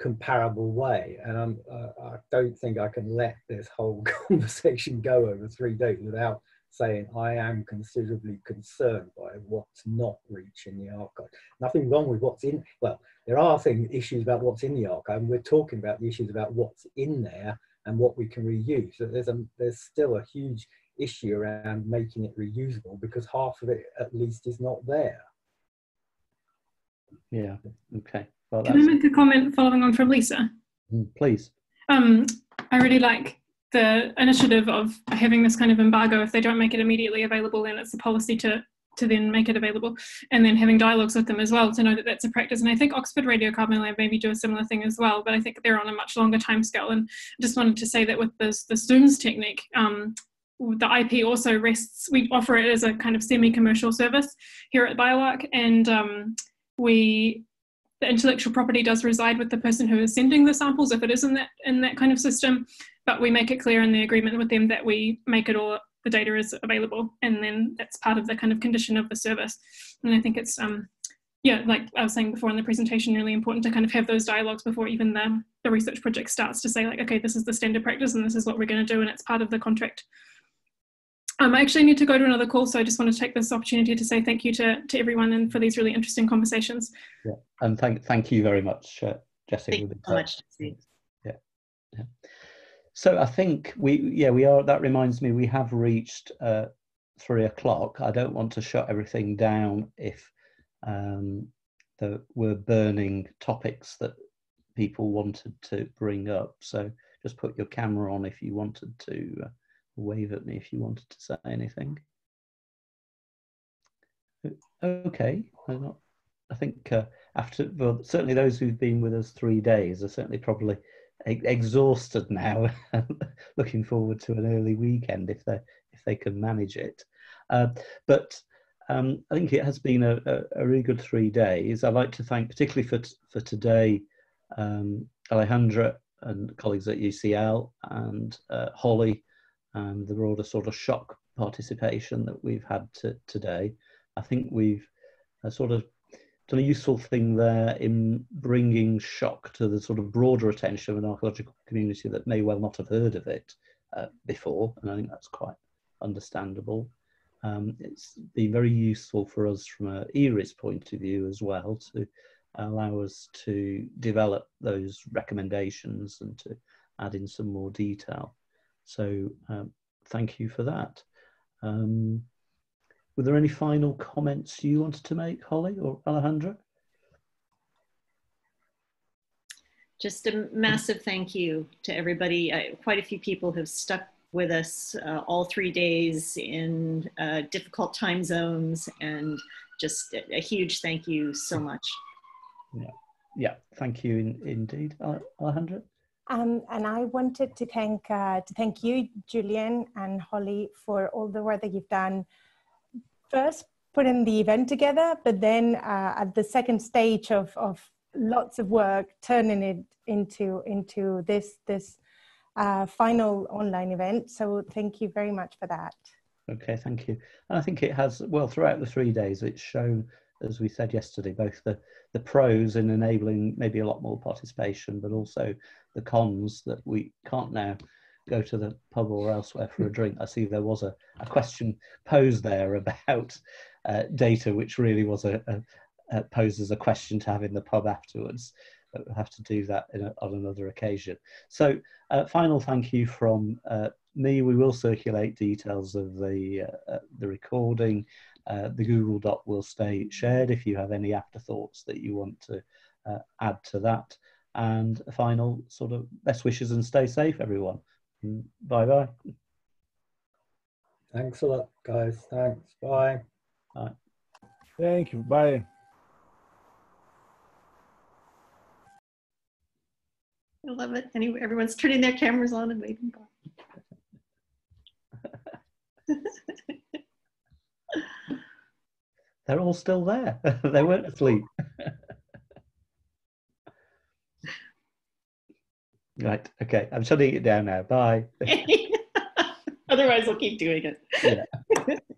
comparable way. And uh, I don't think I can let this whole conversation go over three days without saying I am considerably concerned by what's not reaching the archive. Nothing wrong with what's in. Well, there are things issues about what's in the archive. And we're talking about the issues about what's in there and what we can reuse. So there's a there's still a huge issue around making it reusable because half of it at least is not there. Yeah. Okay. Well, Can I make a comment following on from Lisa? Mm, please. Um, I really like the initiative of having this kind of embargo. If they don't make it immediately available, then it's a policy to to then make it available, and then having dialogues with them as well to know that that's a practice. And I think Oxford Radiocarbon Lab maybe do a similar thing as well, but I think they're on a much longer time scale. And I just wanted to say that with this the ZooMS technique, um, the IP also rests. We offer it as a kind of semi-commercial service here at BioArCh, and um, we the intellectual property does reside with the person who is sending the samples if it is in that in that kind of system but we make it clear in the agreement with them that we make it all the data is available and then that's part of the kind of condition of the service and i think it's um yeah like i was saying before in the presentation really important to kind of have those dialogues before even the the research project starts to say like okay this is the standard practice and this is what we're going to do and it's part of the contract um, I actually need to go to another call, so I just want to take this opportunity to say thank you to, to everyone and for these really interesting conversations. Yeah, and thank thank you very much, uh, Jesse. Thank you so much, Jesse. So I think we, yeah, we are. That reminds me, we have reached uh, three o'clock. I don't want to shut everything down if um, there were burning topics that people wanted to bring up. So just put your camera on if you wanted to uh, wave at me if you wanted to say anything. Okay, i think uh, after well, certainly those who've been with us three days are certainly probably exhausted now, looking forward to an early weekend if they if they can manage it. Uh, but um, I think it has been a, a, a, really good three days. I'd like to thank particularly for for today um, Alejandra and colleagues at UCL and uh, Holly and the broader sort of SSHOC participation that we've had to, today. I think we've uh, sort of done a useful thing there in bringing SSHOC to the sort of broader attention of an archaeological community that may well not have heard of it uh, before, and I think that's quite understandable. Um, it's been very useful for us from an E-RIHS point of view as well to allow us to develop those recommendations and to add in some more detail. So um, thank you for that. Um, were there any final comments you wanted to make, Holly or Alejandra? Just a massive thank you to everybody. Uh, quite a few people have stuck with us uh, all three days in uh, difficult time zones and just a, a, huge thank you so much. Yeah, yeah, thank you in, indeed. Alejandra? Um, and I wanted to thank, uh, to thank you, Julian and Holly, for all the work that you've done first putting the event together, but then uh, at the second stage of, of lots of work, turning it into into this this uh, final online event. So thank you very much for that. Okay, thank you. And I think it has well throughout the three days. It's shown, as we said yesterday, both the the pros in enabling maybe a lot more participation, but also the cons that we can't now go to the pub or elsewhere for a drink. I see there was a, a question posed there about uh, data, which really was a, a, a, posed as a question to have in the pub afterwards. But we'll have to do that on another occasion. So, uh, final thank you from uh, me. We will circulate details of the uh, uh, the recording. Uh, the Google Doc will stay shared if you have any afterthoughts that you want to add to that. And a final sort of best wishes and stay safe, everyone. Bye bye. Thanks a lot, guys. Thanks. Bye. Bye. Thank you. Bye. I love it. Anyway, everyone's turning their cameras on and waving bye. They're all still there. they weren't asleep. Right. Okay. I'm shutting it down now. Bye. Otherwise, I'll keep doing it. Yeah.